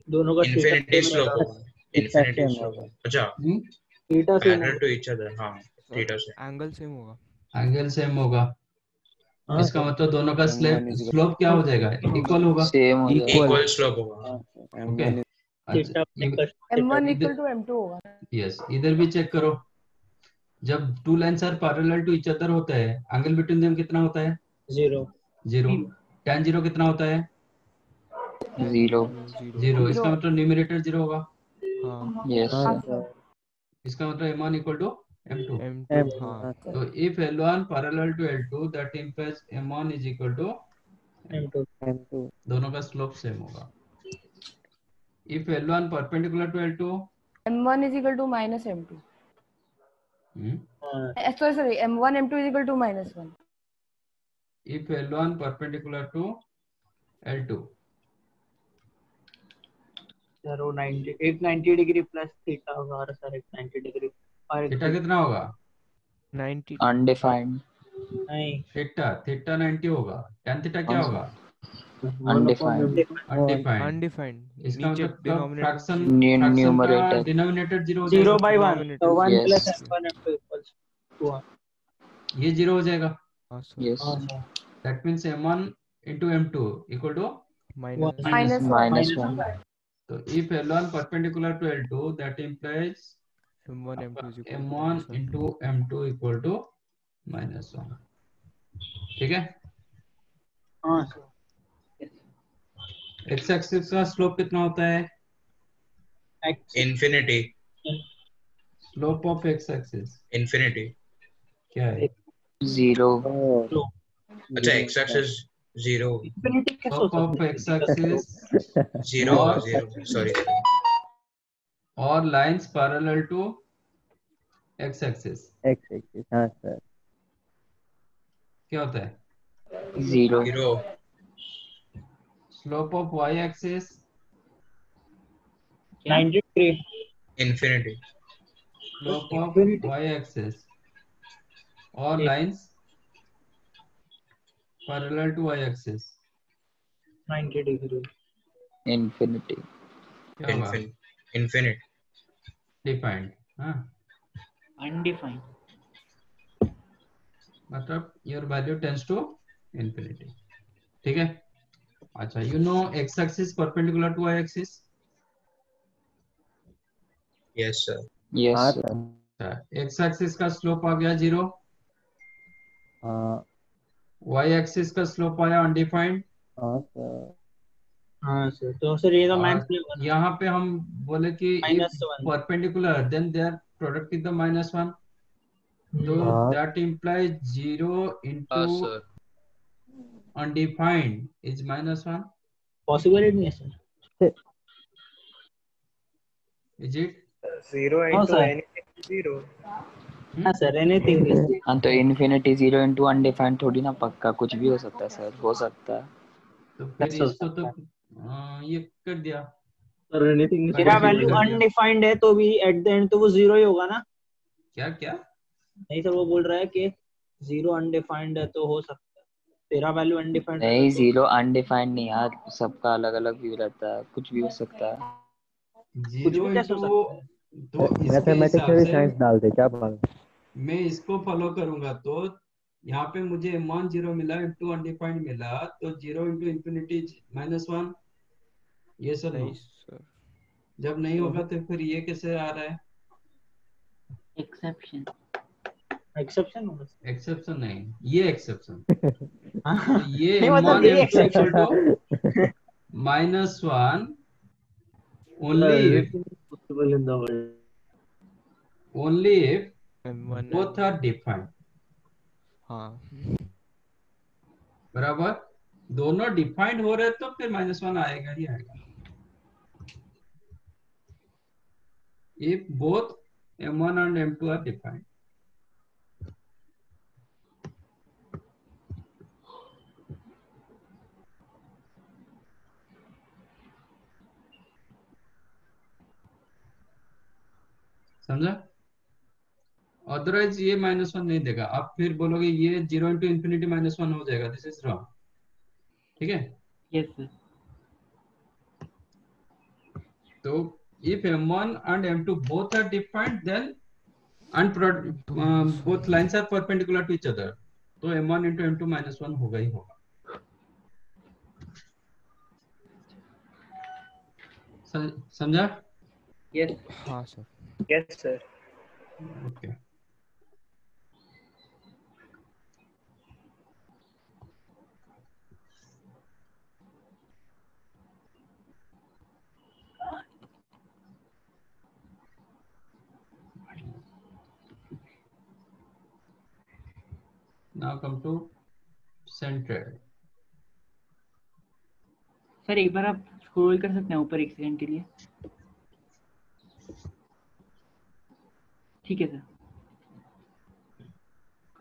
दोनों का इन्फिनिटी स्लोप होगा इन्फिनिटी स्लोप अच्छा। Theta same parallel to each other हाँ थीटा से एंगल सेम होगा। एंगल सेम होगा। हाँ, इसका मतलब दोनों का slab M1 is equal- slope क्या हो जाएगा? इक्वल होगा। सेम हो जाएगा। इक्वल स्लोप होगा। ओके अच्छा m1 इधर- equal m2 होगा। यस इधर भी चेक करो। जब two lines are parallel to each other होता है एंगल बिटवीन देम कितना होता है? ज़ीरो ज़ीरो tan ज़ीरो कितना होता है? ज़ीरो ज़ीरो इसका मतलब न्यूमरेटर ज़ीरो होगा। हाँ यस हाँ। इसका मतलब m1 equal to m2 m2 M हाँ हाँ सर तो if L1 parallel to L2 that implies m1 is equal to m two m two दोनों का स्लोप सेम होगा if L1 perpendicular to L2 m1 is equal to minus m2 hmm, हाँ Eh, sorry sorry m1 m2 is equal to minus 1 if L1 perpendicular to L2 sir वो 90 एक 90 degree plus theta होगा और sir एक 90 degree. और theta कितना होगा? 90 undefined नहीं। थीटा थीटा 90 होगा। tan थीटा क्या होगा? अनडिफाइंड अनडिफाइंड अनडिफाइंड इसका नीचे मतलब फ्रैक्शन. डिनोमिनेटर ज़ीरो हो ज़ीरो जाएगा। One Denominator. तो one Yes. Plus m one m two equals to one ये ज़ीरो हो जाएगा yes that means m1 into m2 equal to minus minus minus minus one So if L1 perpendicular to L2, that implies m1 m2 is equal to M1 into M2 equal to minus one. ठीक है हाँ sir x axis का slope कितना होता है x slope of x axis infinity क्या है zero अच्छा एक्स एक्सिस ज़ीरो इंफिनिटी कैसे स्लोप ऑफ़ सकता x एक्सिस ज़ीरो और ज़ीरो सॉरी और lines parallel to x axis x axis हाँ सर क्या होता है? Zero zero slope of y axis 90 degree infinity slope of y axis और lines parallel to y axis 90 degree infinity क्या होगा infinite defined हाँ मतलब your value tends to infinity ठीक है? अच्छा you know x axis perpendicular to y axis yes sir yes x axis का slope आ गया ज़ीरो हाँ। वाई एक्सिस का स्लोप आया अनडिफाइंड हाँ सर हाँ तो सर ये तो लेवल यहाँ पे हम बोले कि perpendicular then their product is the minus one तो। That implies zero into sir undefined is minus one possible ही नहीं है sir is it zero sir. Anything zero हाँ सर एनीथिंग हाँ तो इन्फिनिटी ज़ीरो इंटू अनडिफाइंड थोड़ी ना पक्का कुछ भी हो सकता है सर हो सकता है। तो फिर इसको तो हाँ, ये कर दिया। सर एनीथिंग तेरा वैल्यू अनडिफाइंड है तो भी एट द एंड तो वो ज़ीरो ही होगा ना। क्या क्या? नहीं सर वो बोल रहा है कि ज़ीरो अनडिफाइंड है तो हो सकता है। तेरा वैल्यू अनडिफाइंड नहीं ज़ीरो अनडिफाइंड नहीं यार सबका अलग अलग व्यू रहता है कुछ भी हो सकता है। ज़ीरो भी कैसे हो इंटू तो मैथमेटिक्स में भी साइंस डाल दे क्या बात मैं इसको फॉलो करूँगा तो यहाँ पे मुझे m1 ज़ीरो मिला इंटू अनडिफाइंड मिला तो zero into infinity minus one ये सर नहीं सर जब नहीं होगा तो फिर ये कैसे आ रहा है? एक्सेप्शन एक्सेप्शन एक्सेप्शन नहीं ये एक्सेप्शन। तो ये मतलब m1 ये m2 equal exception। Both are defined हाँ। बराबर? दोनों डिफाइंड हो रहे तो फिर माइनस वन आएगा ही आएगा। If both m one and m two are defined समझा? अदरवाइज़ ये माइनस वन नहीं देगा आप फिर बोलोगे ये zero into infinity minus one हो जाएगा दिस इज़ रॉन्ग ठीक है यस सर तो if m1 and m2 both are defined then and prod- uh, both lines are perpendicular to each other तो m1 into m2 minus 1 होगा ही होगा समझा yes हाँ sir yes sir okay now come to centered. Sir एक बार आप scroll कर सकते हैं ऊपर एक सेकंड के लिए। ठीक है सर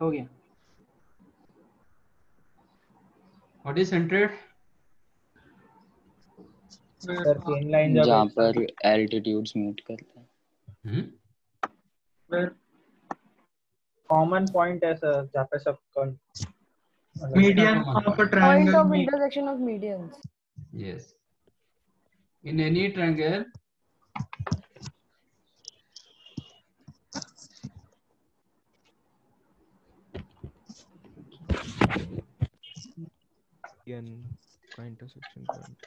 हो गया। What is centered? सर तीन लाइन जहाँ पर एल्टीट्यूड्स मीट करते हैं। हम्म common point as a Japanese subcon. Median of a triangle. Point of intersection of medians. Yes. In any triangle, median intersection point.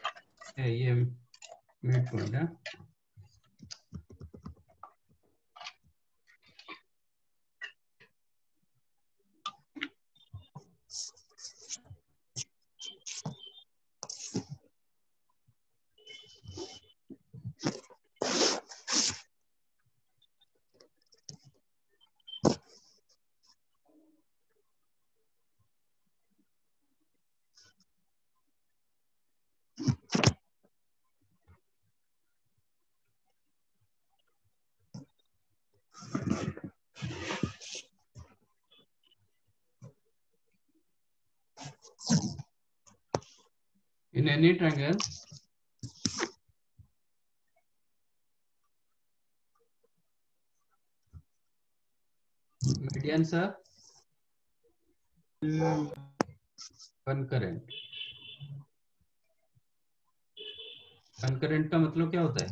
AM midpoint. Huh? है any triangle medians are concurrent concurrent का मतलब क्या होता है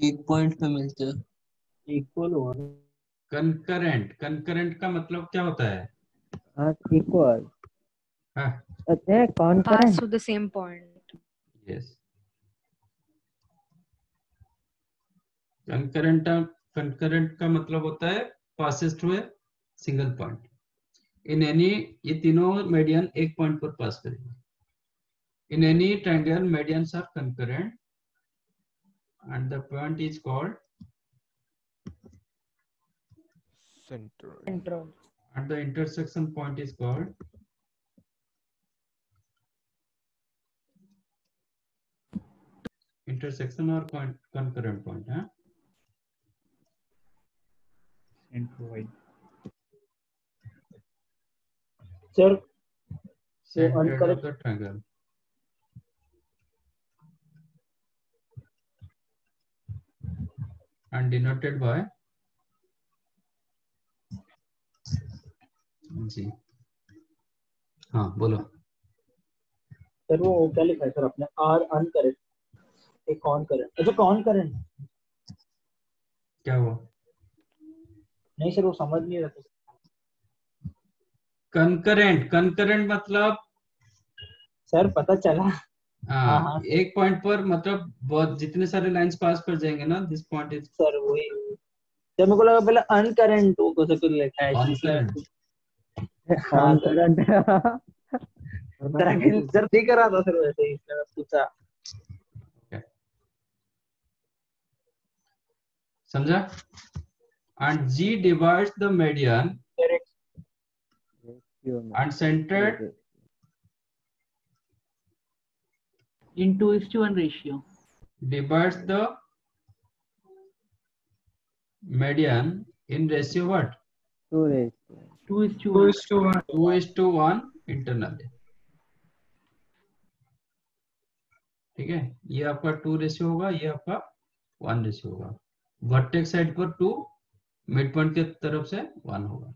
एक point पे मिलते हैं इक्वल हुआ concurrent concurrent का मतलब क्या होता है पास मतलब होता है passes to single point in any ये तीनों मेडियन एक पॉइंट पर पास करेंगे। In any triangle medians are concurrent and the point is called central at the intersection point is called intersection or point concurrent point. Huh? Sir, so the triangle. And denoted by G. हाँ बोलो। Sir वो क्या लिखा है sir आपने? Are incorrect एक कौन current अच्छा कौन करंट क्या हुआ? नहीं सर वो समझ नहीं रहा कंकरेंट। कंकरेंट मतलब? सर पता चला। हाँ, हाँ, हाँ। एक पॉइंट पर मतलब बहुत जितने सारे लाइंस पास कर जाएँगे ना दिस पॉइंट इज़ सर वही। जब मेरे को लगा पहले अनकरेंट वो कुछ कुछ लिखा है. जर ते G divide the median and centre in two is to one ratio divide the median in ratio what two ratio two is to Two is to one. 2 is to 1 internally ठीक है? ये आपका टू रेशियो होगा ये आपका one ratio होगा। Vertex side पर two mid point के तरफ़ से वन होगा।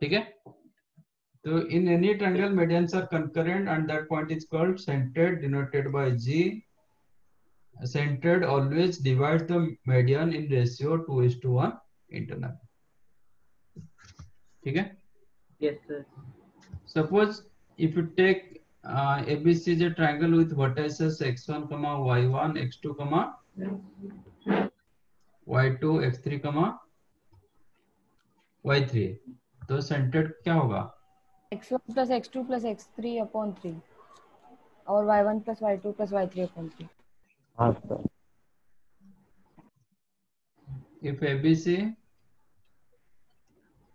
ठीक है? तो in any triangle medians are concurrent and that point is called centroid denoted by G centered always divides the median in ratio 2 is to 1 internal ठीक है yes sir suppose if you take uh, abc is a triangle with vertices x1 comma y1 x2 comma y2 x3 comma y3 तो centered क्या होगा x1 plus x2 plus x3 upon 3 और y1 plus y2 plus y3 upon 3 हाँ sir if abc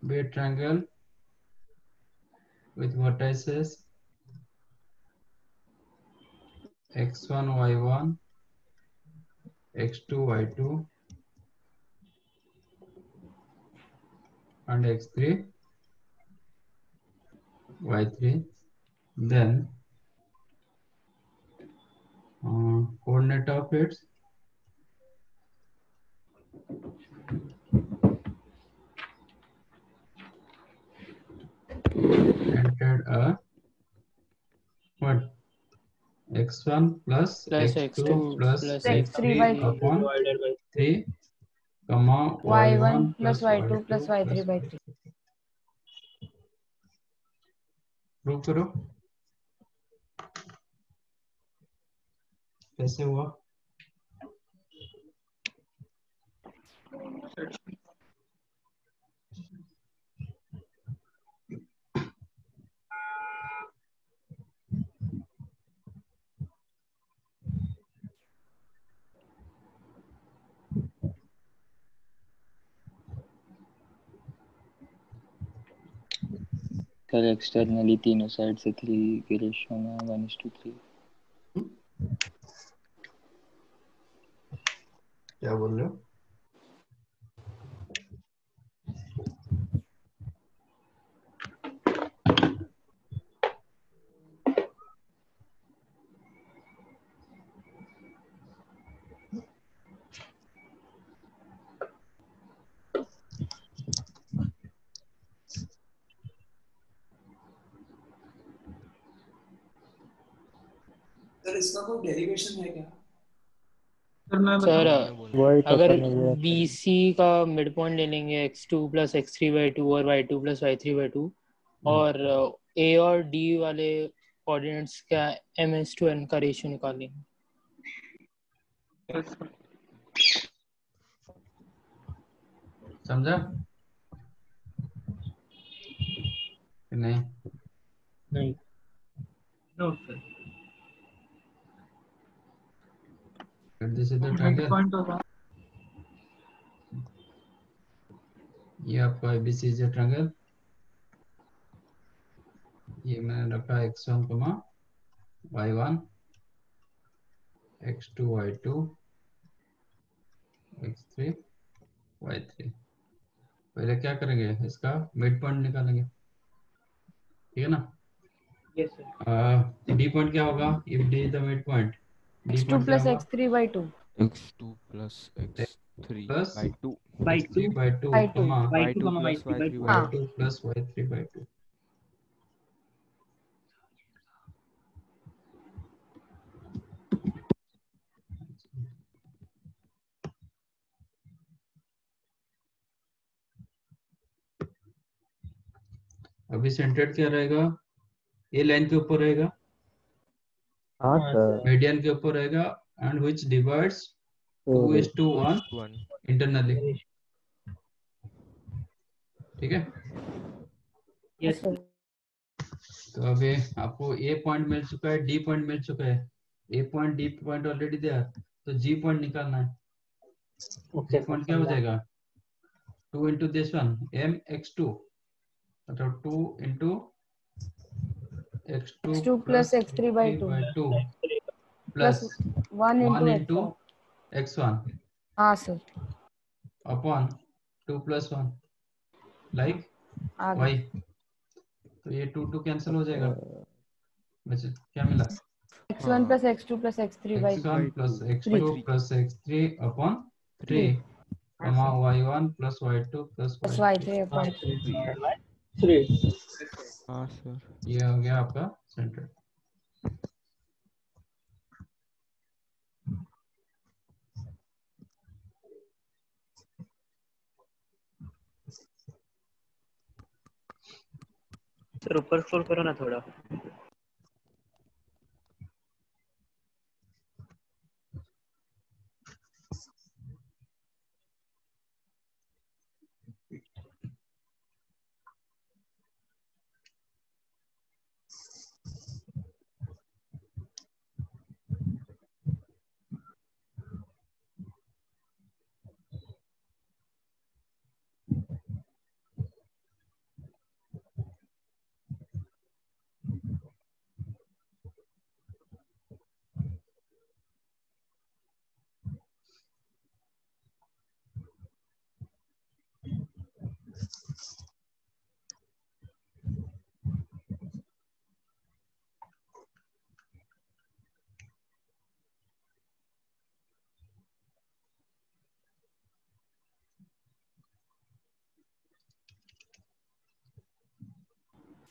be a triangle with vertices. X1 y1 x2 y2 and x3 y3 then uh, coordinate of its x1 plus Plus x2 x2 plus plus x3 x3 by upon 3 comma y1 plus y2 plus y3 by 3 prove करो कैसे हुआ कल externally तीनों side से three के ratio में one is to three क्या बोल रहे हो? इसका कोई डेरिवेशन है क्या? सर वही तो अगर बी सी का मिड पॉइंट ले लेंगे x two plus x three by two और y two plus y three by two और ए और डी वाले कोऑर्डिनेट्स का एम एस टू एन का रेशियो निकालेंगे समझा? नहीं। नहीं। नो सर ये आपका एबीसी इज़ ये मैंने रखा x1 कमा y1 x2 y2 x3 y3 पहले क्या करेंगे? इसका मिड पॉइंट निकालेंगे। ठीक है ना? यस सर डी पॉइंट क्या होगा? If D is the mid point x2 point plus होगा x3 by 2 x2 plus x3 Plus by 2 by x3 2 by 2 by 2 comma y2 comma plus y3 by y3 2 by हाँ y2 plus y3 by 2 अभी centroid क्या रहेगा ये line के ऊपर रहेगा हाँ सर मीडियन के ऊपर रहेगा and which divides 2 is to 1 internally ठीक है? यस सर तो अभी आपको ए पॉइंट मिल चुका है डी पॉइंट मिल चुका है। A point D point already दिया तो जी पॉइंट निकालना है। ओके जी पॉइंट क्या हो जाएगा? Two into this one m x two मतलब two into x2 x2 plus x3 by 2 by 2 plus 1 into 1 into x1 हाँ sir upon 2 plus 1 like y तो ये 2 2 कैंसिल हो जाएगा बचे क्या मिला x1 plus x2 plus x3 by 2 x1 plus x2 plus x3 upon 3 comma y1 plus y2 plus y3 upon 3 हाँ sir ये हो गया आपका सेंटर सर ऊपर स्क्रॉल करो ना थोड़ा।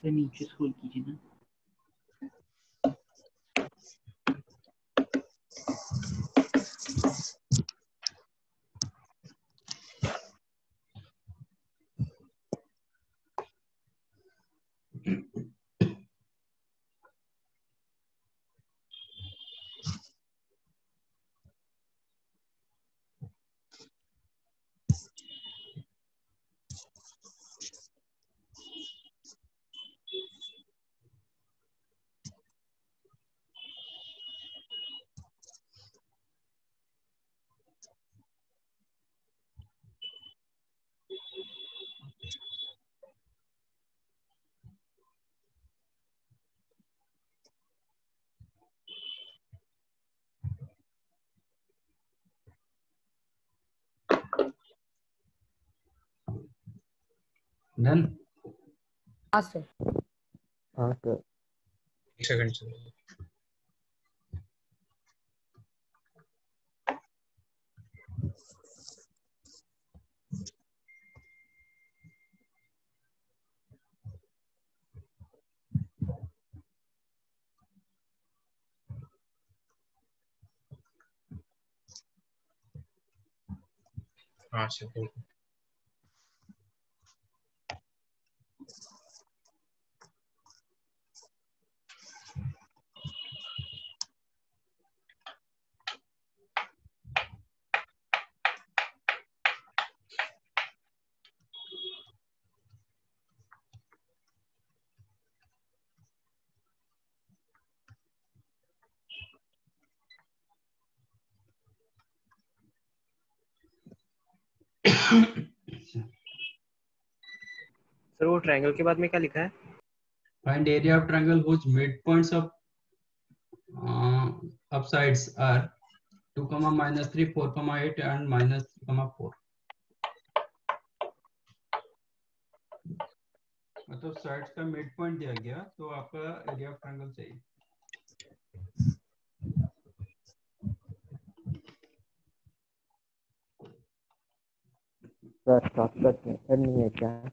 नीचे स्क्रॉल कीजिए ना। डन हाँ सर हाँ सर एक सेकंड चलो हाँ सर बिल्कुल सर वो ट्रायंगल के बाद में क्या लिखा है area of triangle whose midpoints of uh, of sides are 2 comma minus 3 4 comma 8 and minus 3 comma 4 मतलब साइड्स का मिड पॉइंट दिया गया तो आपका एरिया ऑफ़ ट्रायंगल चाहिए शॉर्टकट मेथड नहीं है क्या?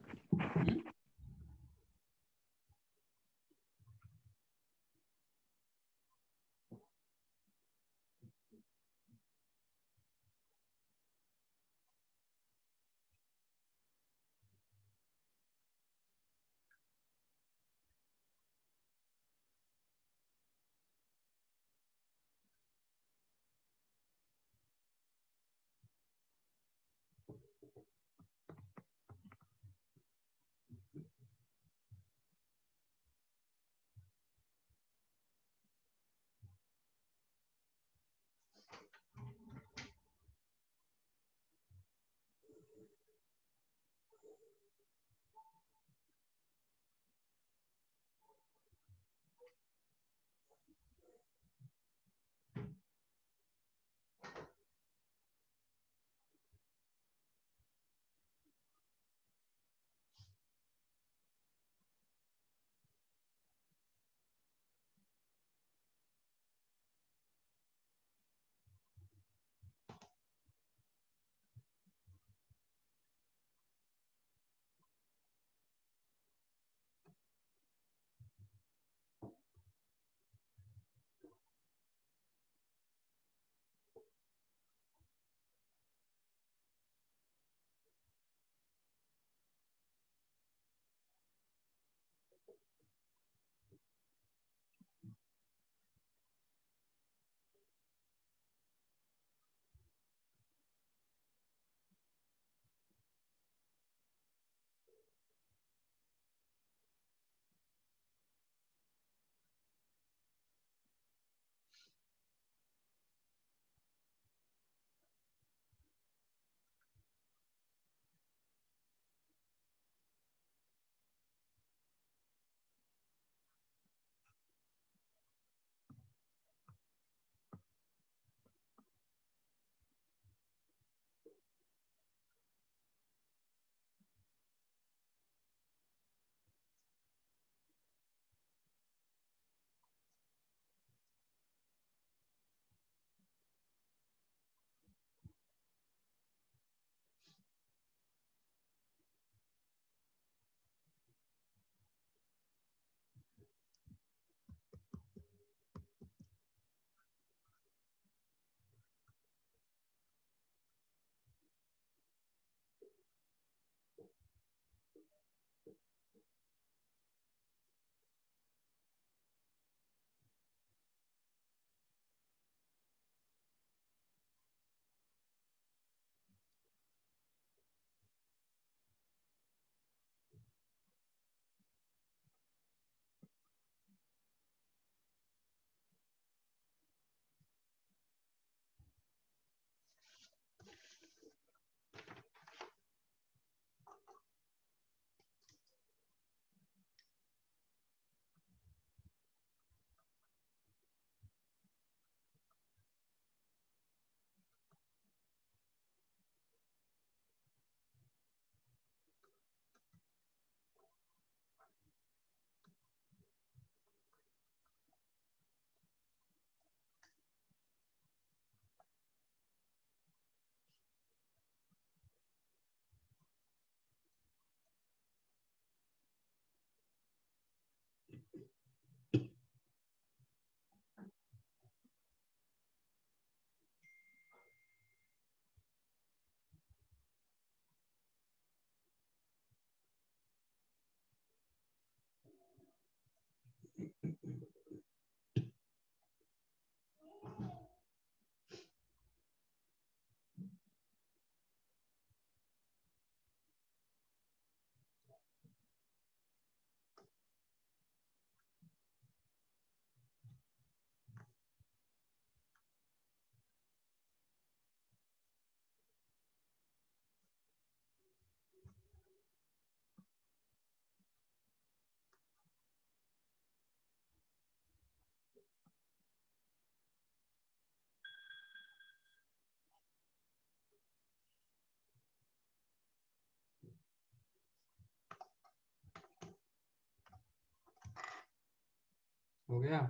हो गया?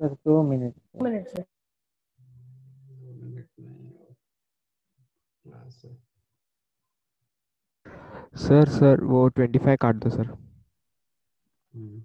सर दो मिनट मिनट सर। दो मिनट में सर सर वो ट्वेंटी फाइव काट दो सर। हम्म।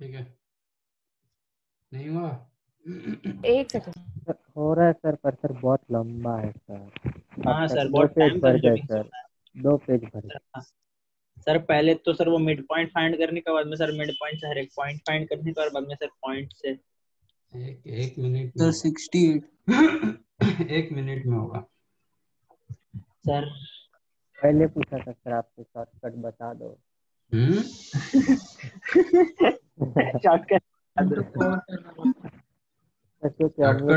ठीक है। नहीं हुआ? एक सेकंड हो रहा है सर पर सर बहुत लंबा है सर। हाँ सर बहुत पेज टाइम भर गए सर। दो पेज भर गए। हाँ। सर पहले तो सर वो मिड पॉइंट फाइंड करने के बाद में सर मिड पॉइंट से हर एक पॉइंट फाइंड करने के बाद में सर पॉइंट से। एक एक मिनट सर सिक्सटी एट होगा। एक मिनट में होगा। सर। पहले पूछा था सर आपसे शॉर्टकट बता दो। हम्म। शॉर्टकट। है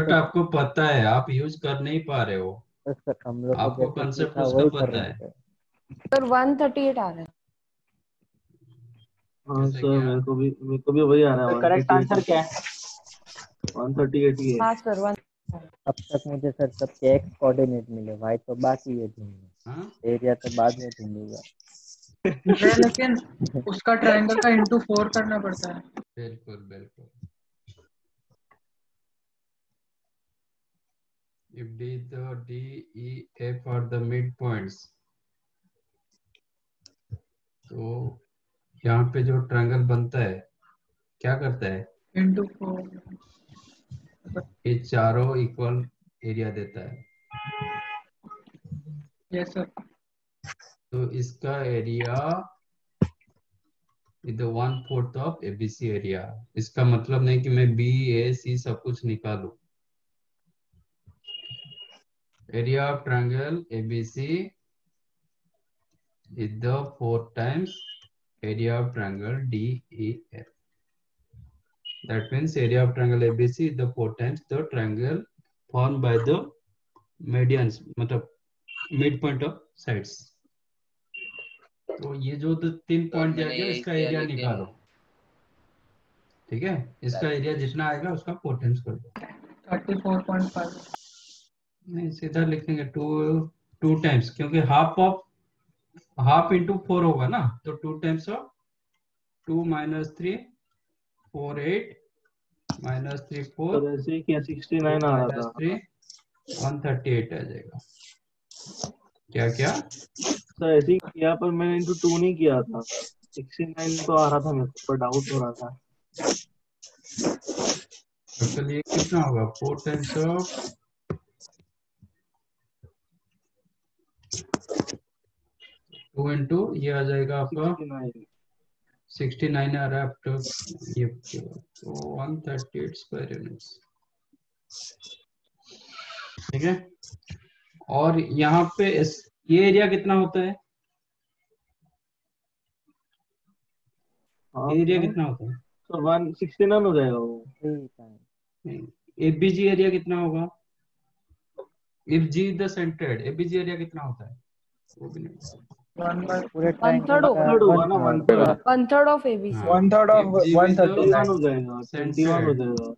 को आपको पता है आप यूज़ कर नहीं पा रहे हो। हम लोग आपको कंसेप्ट उसका पता है। सर 138 आ रहा है। हाँ सर मेरे को भी मेरे को भी वही आ रहा है करेक्ट आंसर क्या है? वन थर्टी एट ही है। हाँ सर वन अब तक मुझे सर सबके एक्स कोऑर्डिनेट मिले। वाई तो बाकी है ढूंढना। हाँ? एरिया तो बाद में ढूंढूँगा। लेकिन उसका ट्रायंगल का इंटू फोर करना पड़ता है। बिल्कुल बिल्कुल। If d the d e f are the midpoints तो यहाँ पे जो ट्रायंगल बनता है क्या करता है? इंटू फोर ये चारों इक्वल एरिया देता है। यस सर तो इसका area is one fourth of ABC area इसका मतलब नहीं कि मैं बी ए सी सब कुछ निकालू। Area of triangle ABC is four times area of triangle D E F that means area of triangle ABC is four times the triangle form by the medians मतलब mid point of sides तो ये जो तो तीन point दिया गया इसका area निकालो। ठीक है? इसका एरिया जितना आएगा उसका फोर टाइम्स कर दो। थर्टी फोर पॉइंट फाइव नहीं सीधा लिखेंगे टू टू टाइम्स क्योंकि half of half into four होगा ना? तो two times of two minus three four eight minus three four तो ऐसे ही किया सिक्सटी नाइन आ रहा माइनस था। थ्री वन थर्टी एट आ जाएगा। क्या क्या? तो ऐसे ही किया पर मैंने इंटू टू नहीं किया था। सिक्सटी नाइन तो आ रहा था मेरे को पर डाउट हो रहा था। तो चलिए कितना होगा? Four times of two into ये आ जाएगा आपका। सिक्सटी नाइन आ रहा है आफ्टर ये तो one thirty eight square units ठीक है? और यहाँ पे इस ये एरिया कितना होता है? एरिया कितना होता है? तो वन सिक्सटी नाइन हो जाएगा वो। एबीजी एरिया कितना होगा? If G is the centroid ABG area कितना होता है? वो भी नहीं third of ABC one third of If G one is the thirty one हो जाएगा। ट्वेंटी वन हो जाएगा।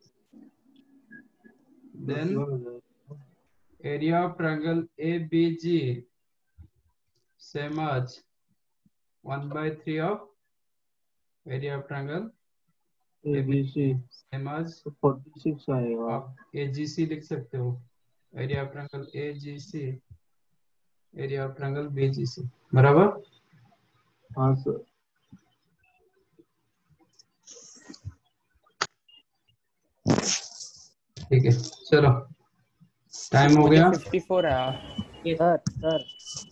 then 21 हो जाएगा। area of triangle ABG same as 1 by 3 of area of triangle ABC same as forty six आएगा आप AGC लिख सकते हो area of triangle AGC area of triangle BGC बराबर हाँ सर ठीक है चलो टाइम हो गया फिफ्टी फोर है सर सर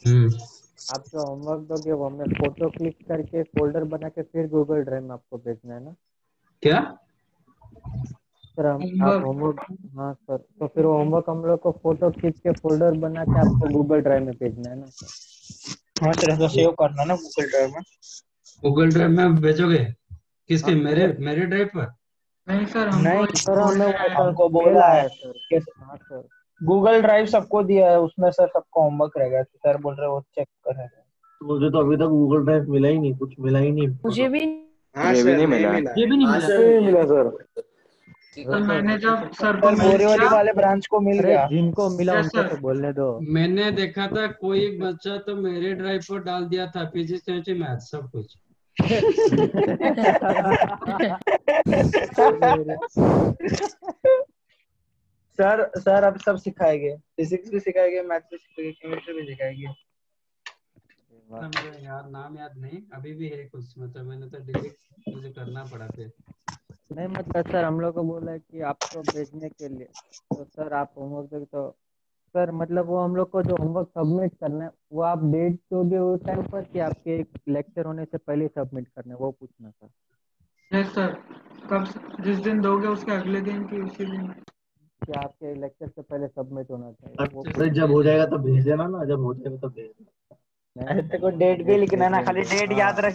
हम्म आप जो होमवर्क दोगे वो हमें फ़ोटो क्लिक करके फोल्डर बना के फिर गूगल ड्राइव में आपको भेजना है ना? क्या? सर हम आप होमवर्क हाँ सर। तो फिर वो होमवर्क हम लोग को फ़ोटो खींच के फोल्डर बना के आपको गूगल ड्राइव में भेजना है ना? सर हाँ सर ऐसा सेव करना ना गूगल ड्राइव में। गूगल ड्राइव में भेजोगे? किसके? हाँ, मेरे मेरे ड्राइव पर? नहीं सर हमको नहीं सर हमें हमको बोला है सर। हाँ सर। गूगल ड्राइव सबको दिया है उसमें सर सबका होमवर्क रहेगा तो सर बोल रहे हो चेक करेगा तो मुझे तो अभी तक गूगल ड्राइव मिला ही नहीं कुछ मिला ही नहीं। मुझे भी हाँ सर नहीं मिला। ये भी नहीं मिला सर तो मैंने जब सर को सर मेल बोरीवली किया वाले ब्रांच को मिल गया। जिनको मिला उनको तो बोलने दो। मैंने देखा था कोई एक बच्चा तो मेरे ड्राइव पर डाल दिया था फिजिक्स केमिस्ट्री मैथ सब कुछ। सर सर अब सब सिखाएँगे। फिजिक्स भी सिखाएँगे मैथ भी सिखाएँगे केमिस्ट्री भी सिखाएँगे। मुझे याद नाम याद नहीं। अभी भी है कुछ मतलब मैंने तो डिलीट मुझे करना पड़ा फिर। नहीं मतलब सर हम लोग को बोला है कि आपको भेजने के लिए। तो सर आप होमवर्क दोगे तो सर मतलब वो हम लोग को जो होमवर्क सबमिट करना है वो आप डेट दोगे उस टाइम पर कि आपके एक लेक्चर होने से पहले सबमिट करना है वो पूछना सर यस सर कब जिस दिन दोगे उसके अगले दिन की उसी दिन? कि आपके लेक्चर से पहले सबमिट होना चाहिए। सर जब हो जाएगा तब भेज देना ना जब हो जाएगा तब भेज देना। डेट भी लिखना ना खाली डेट याद रख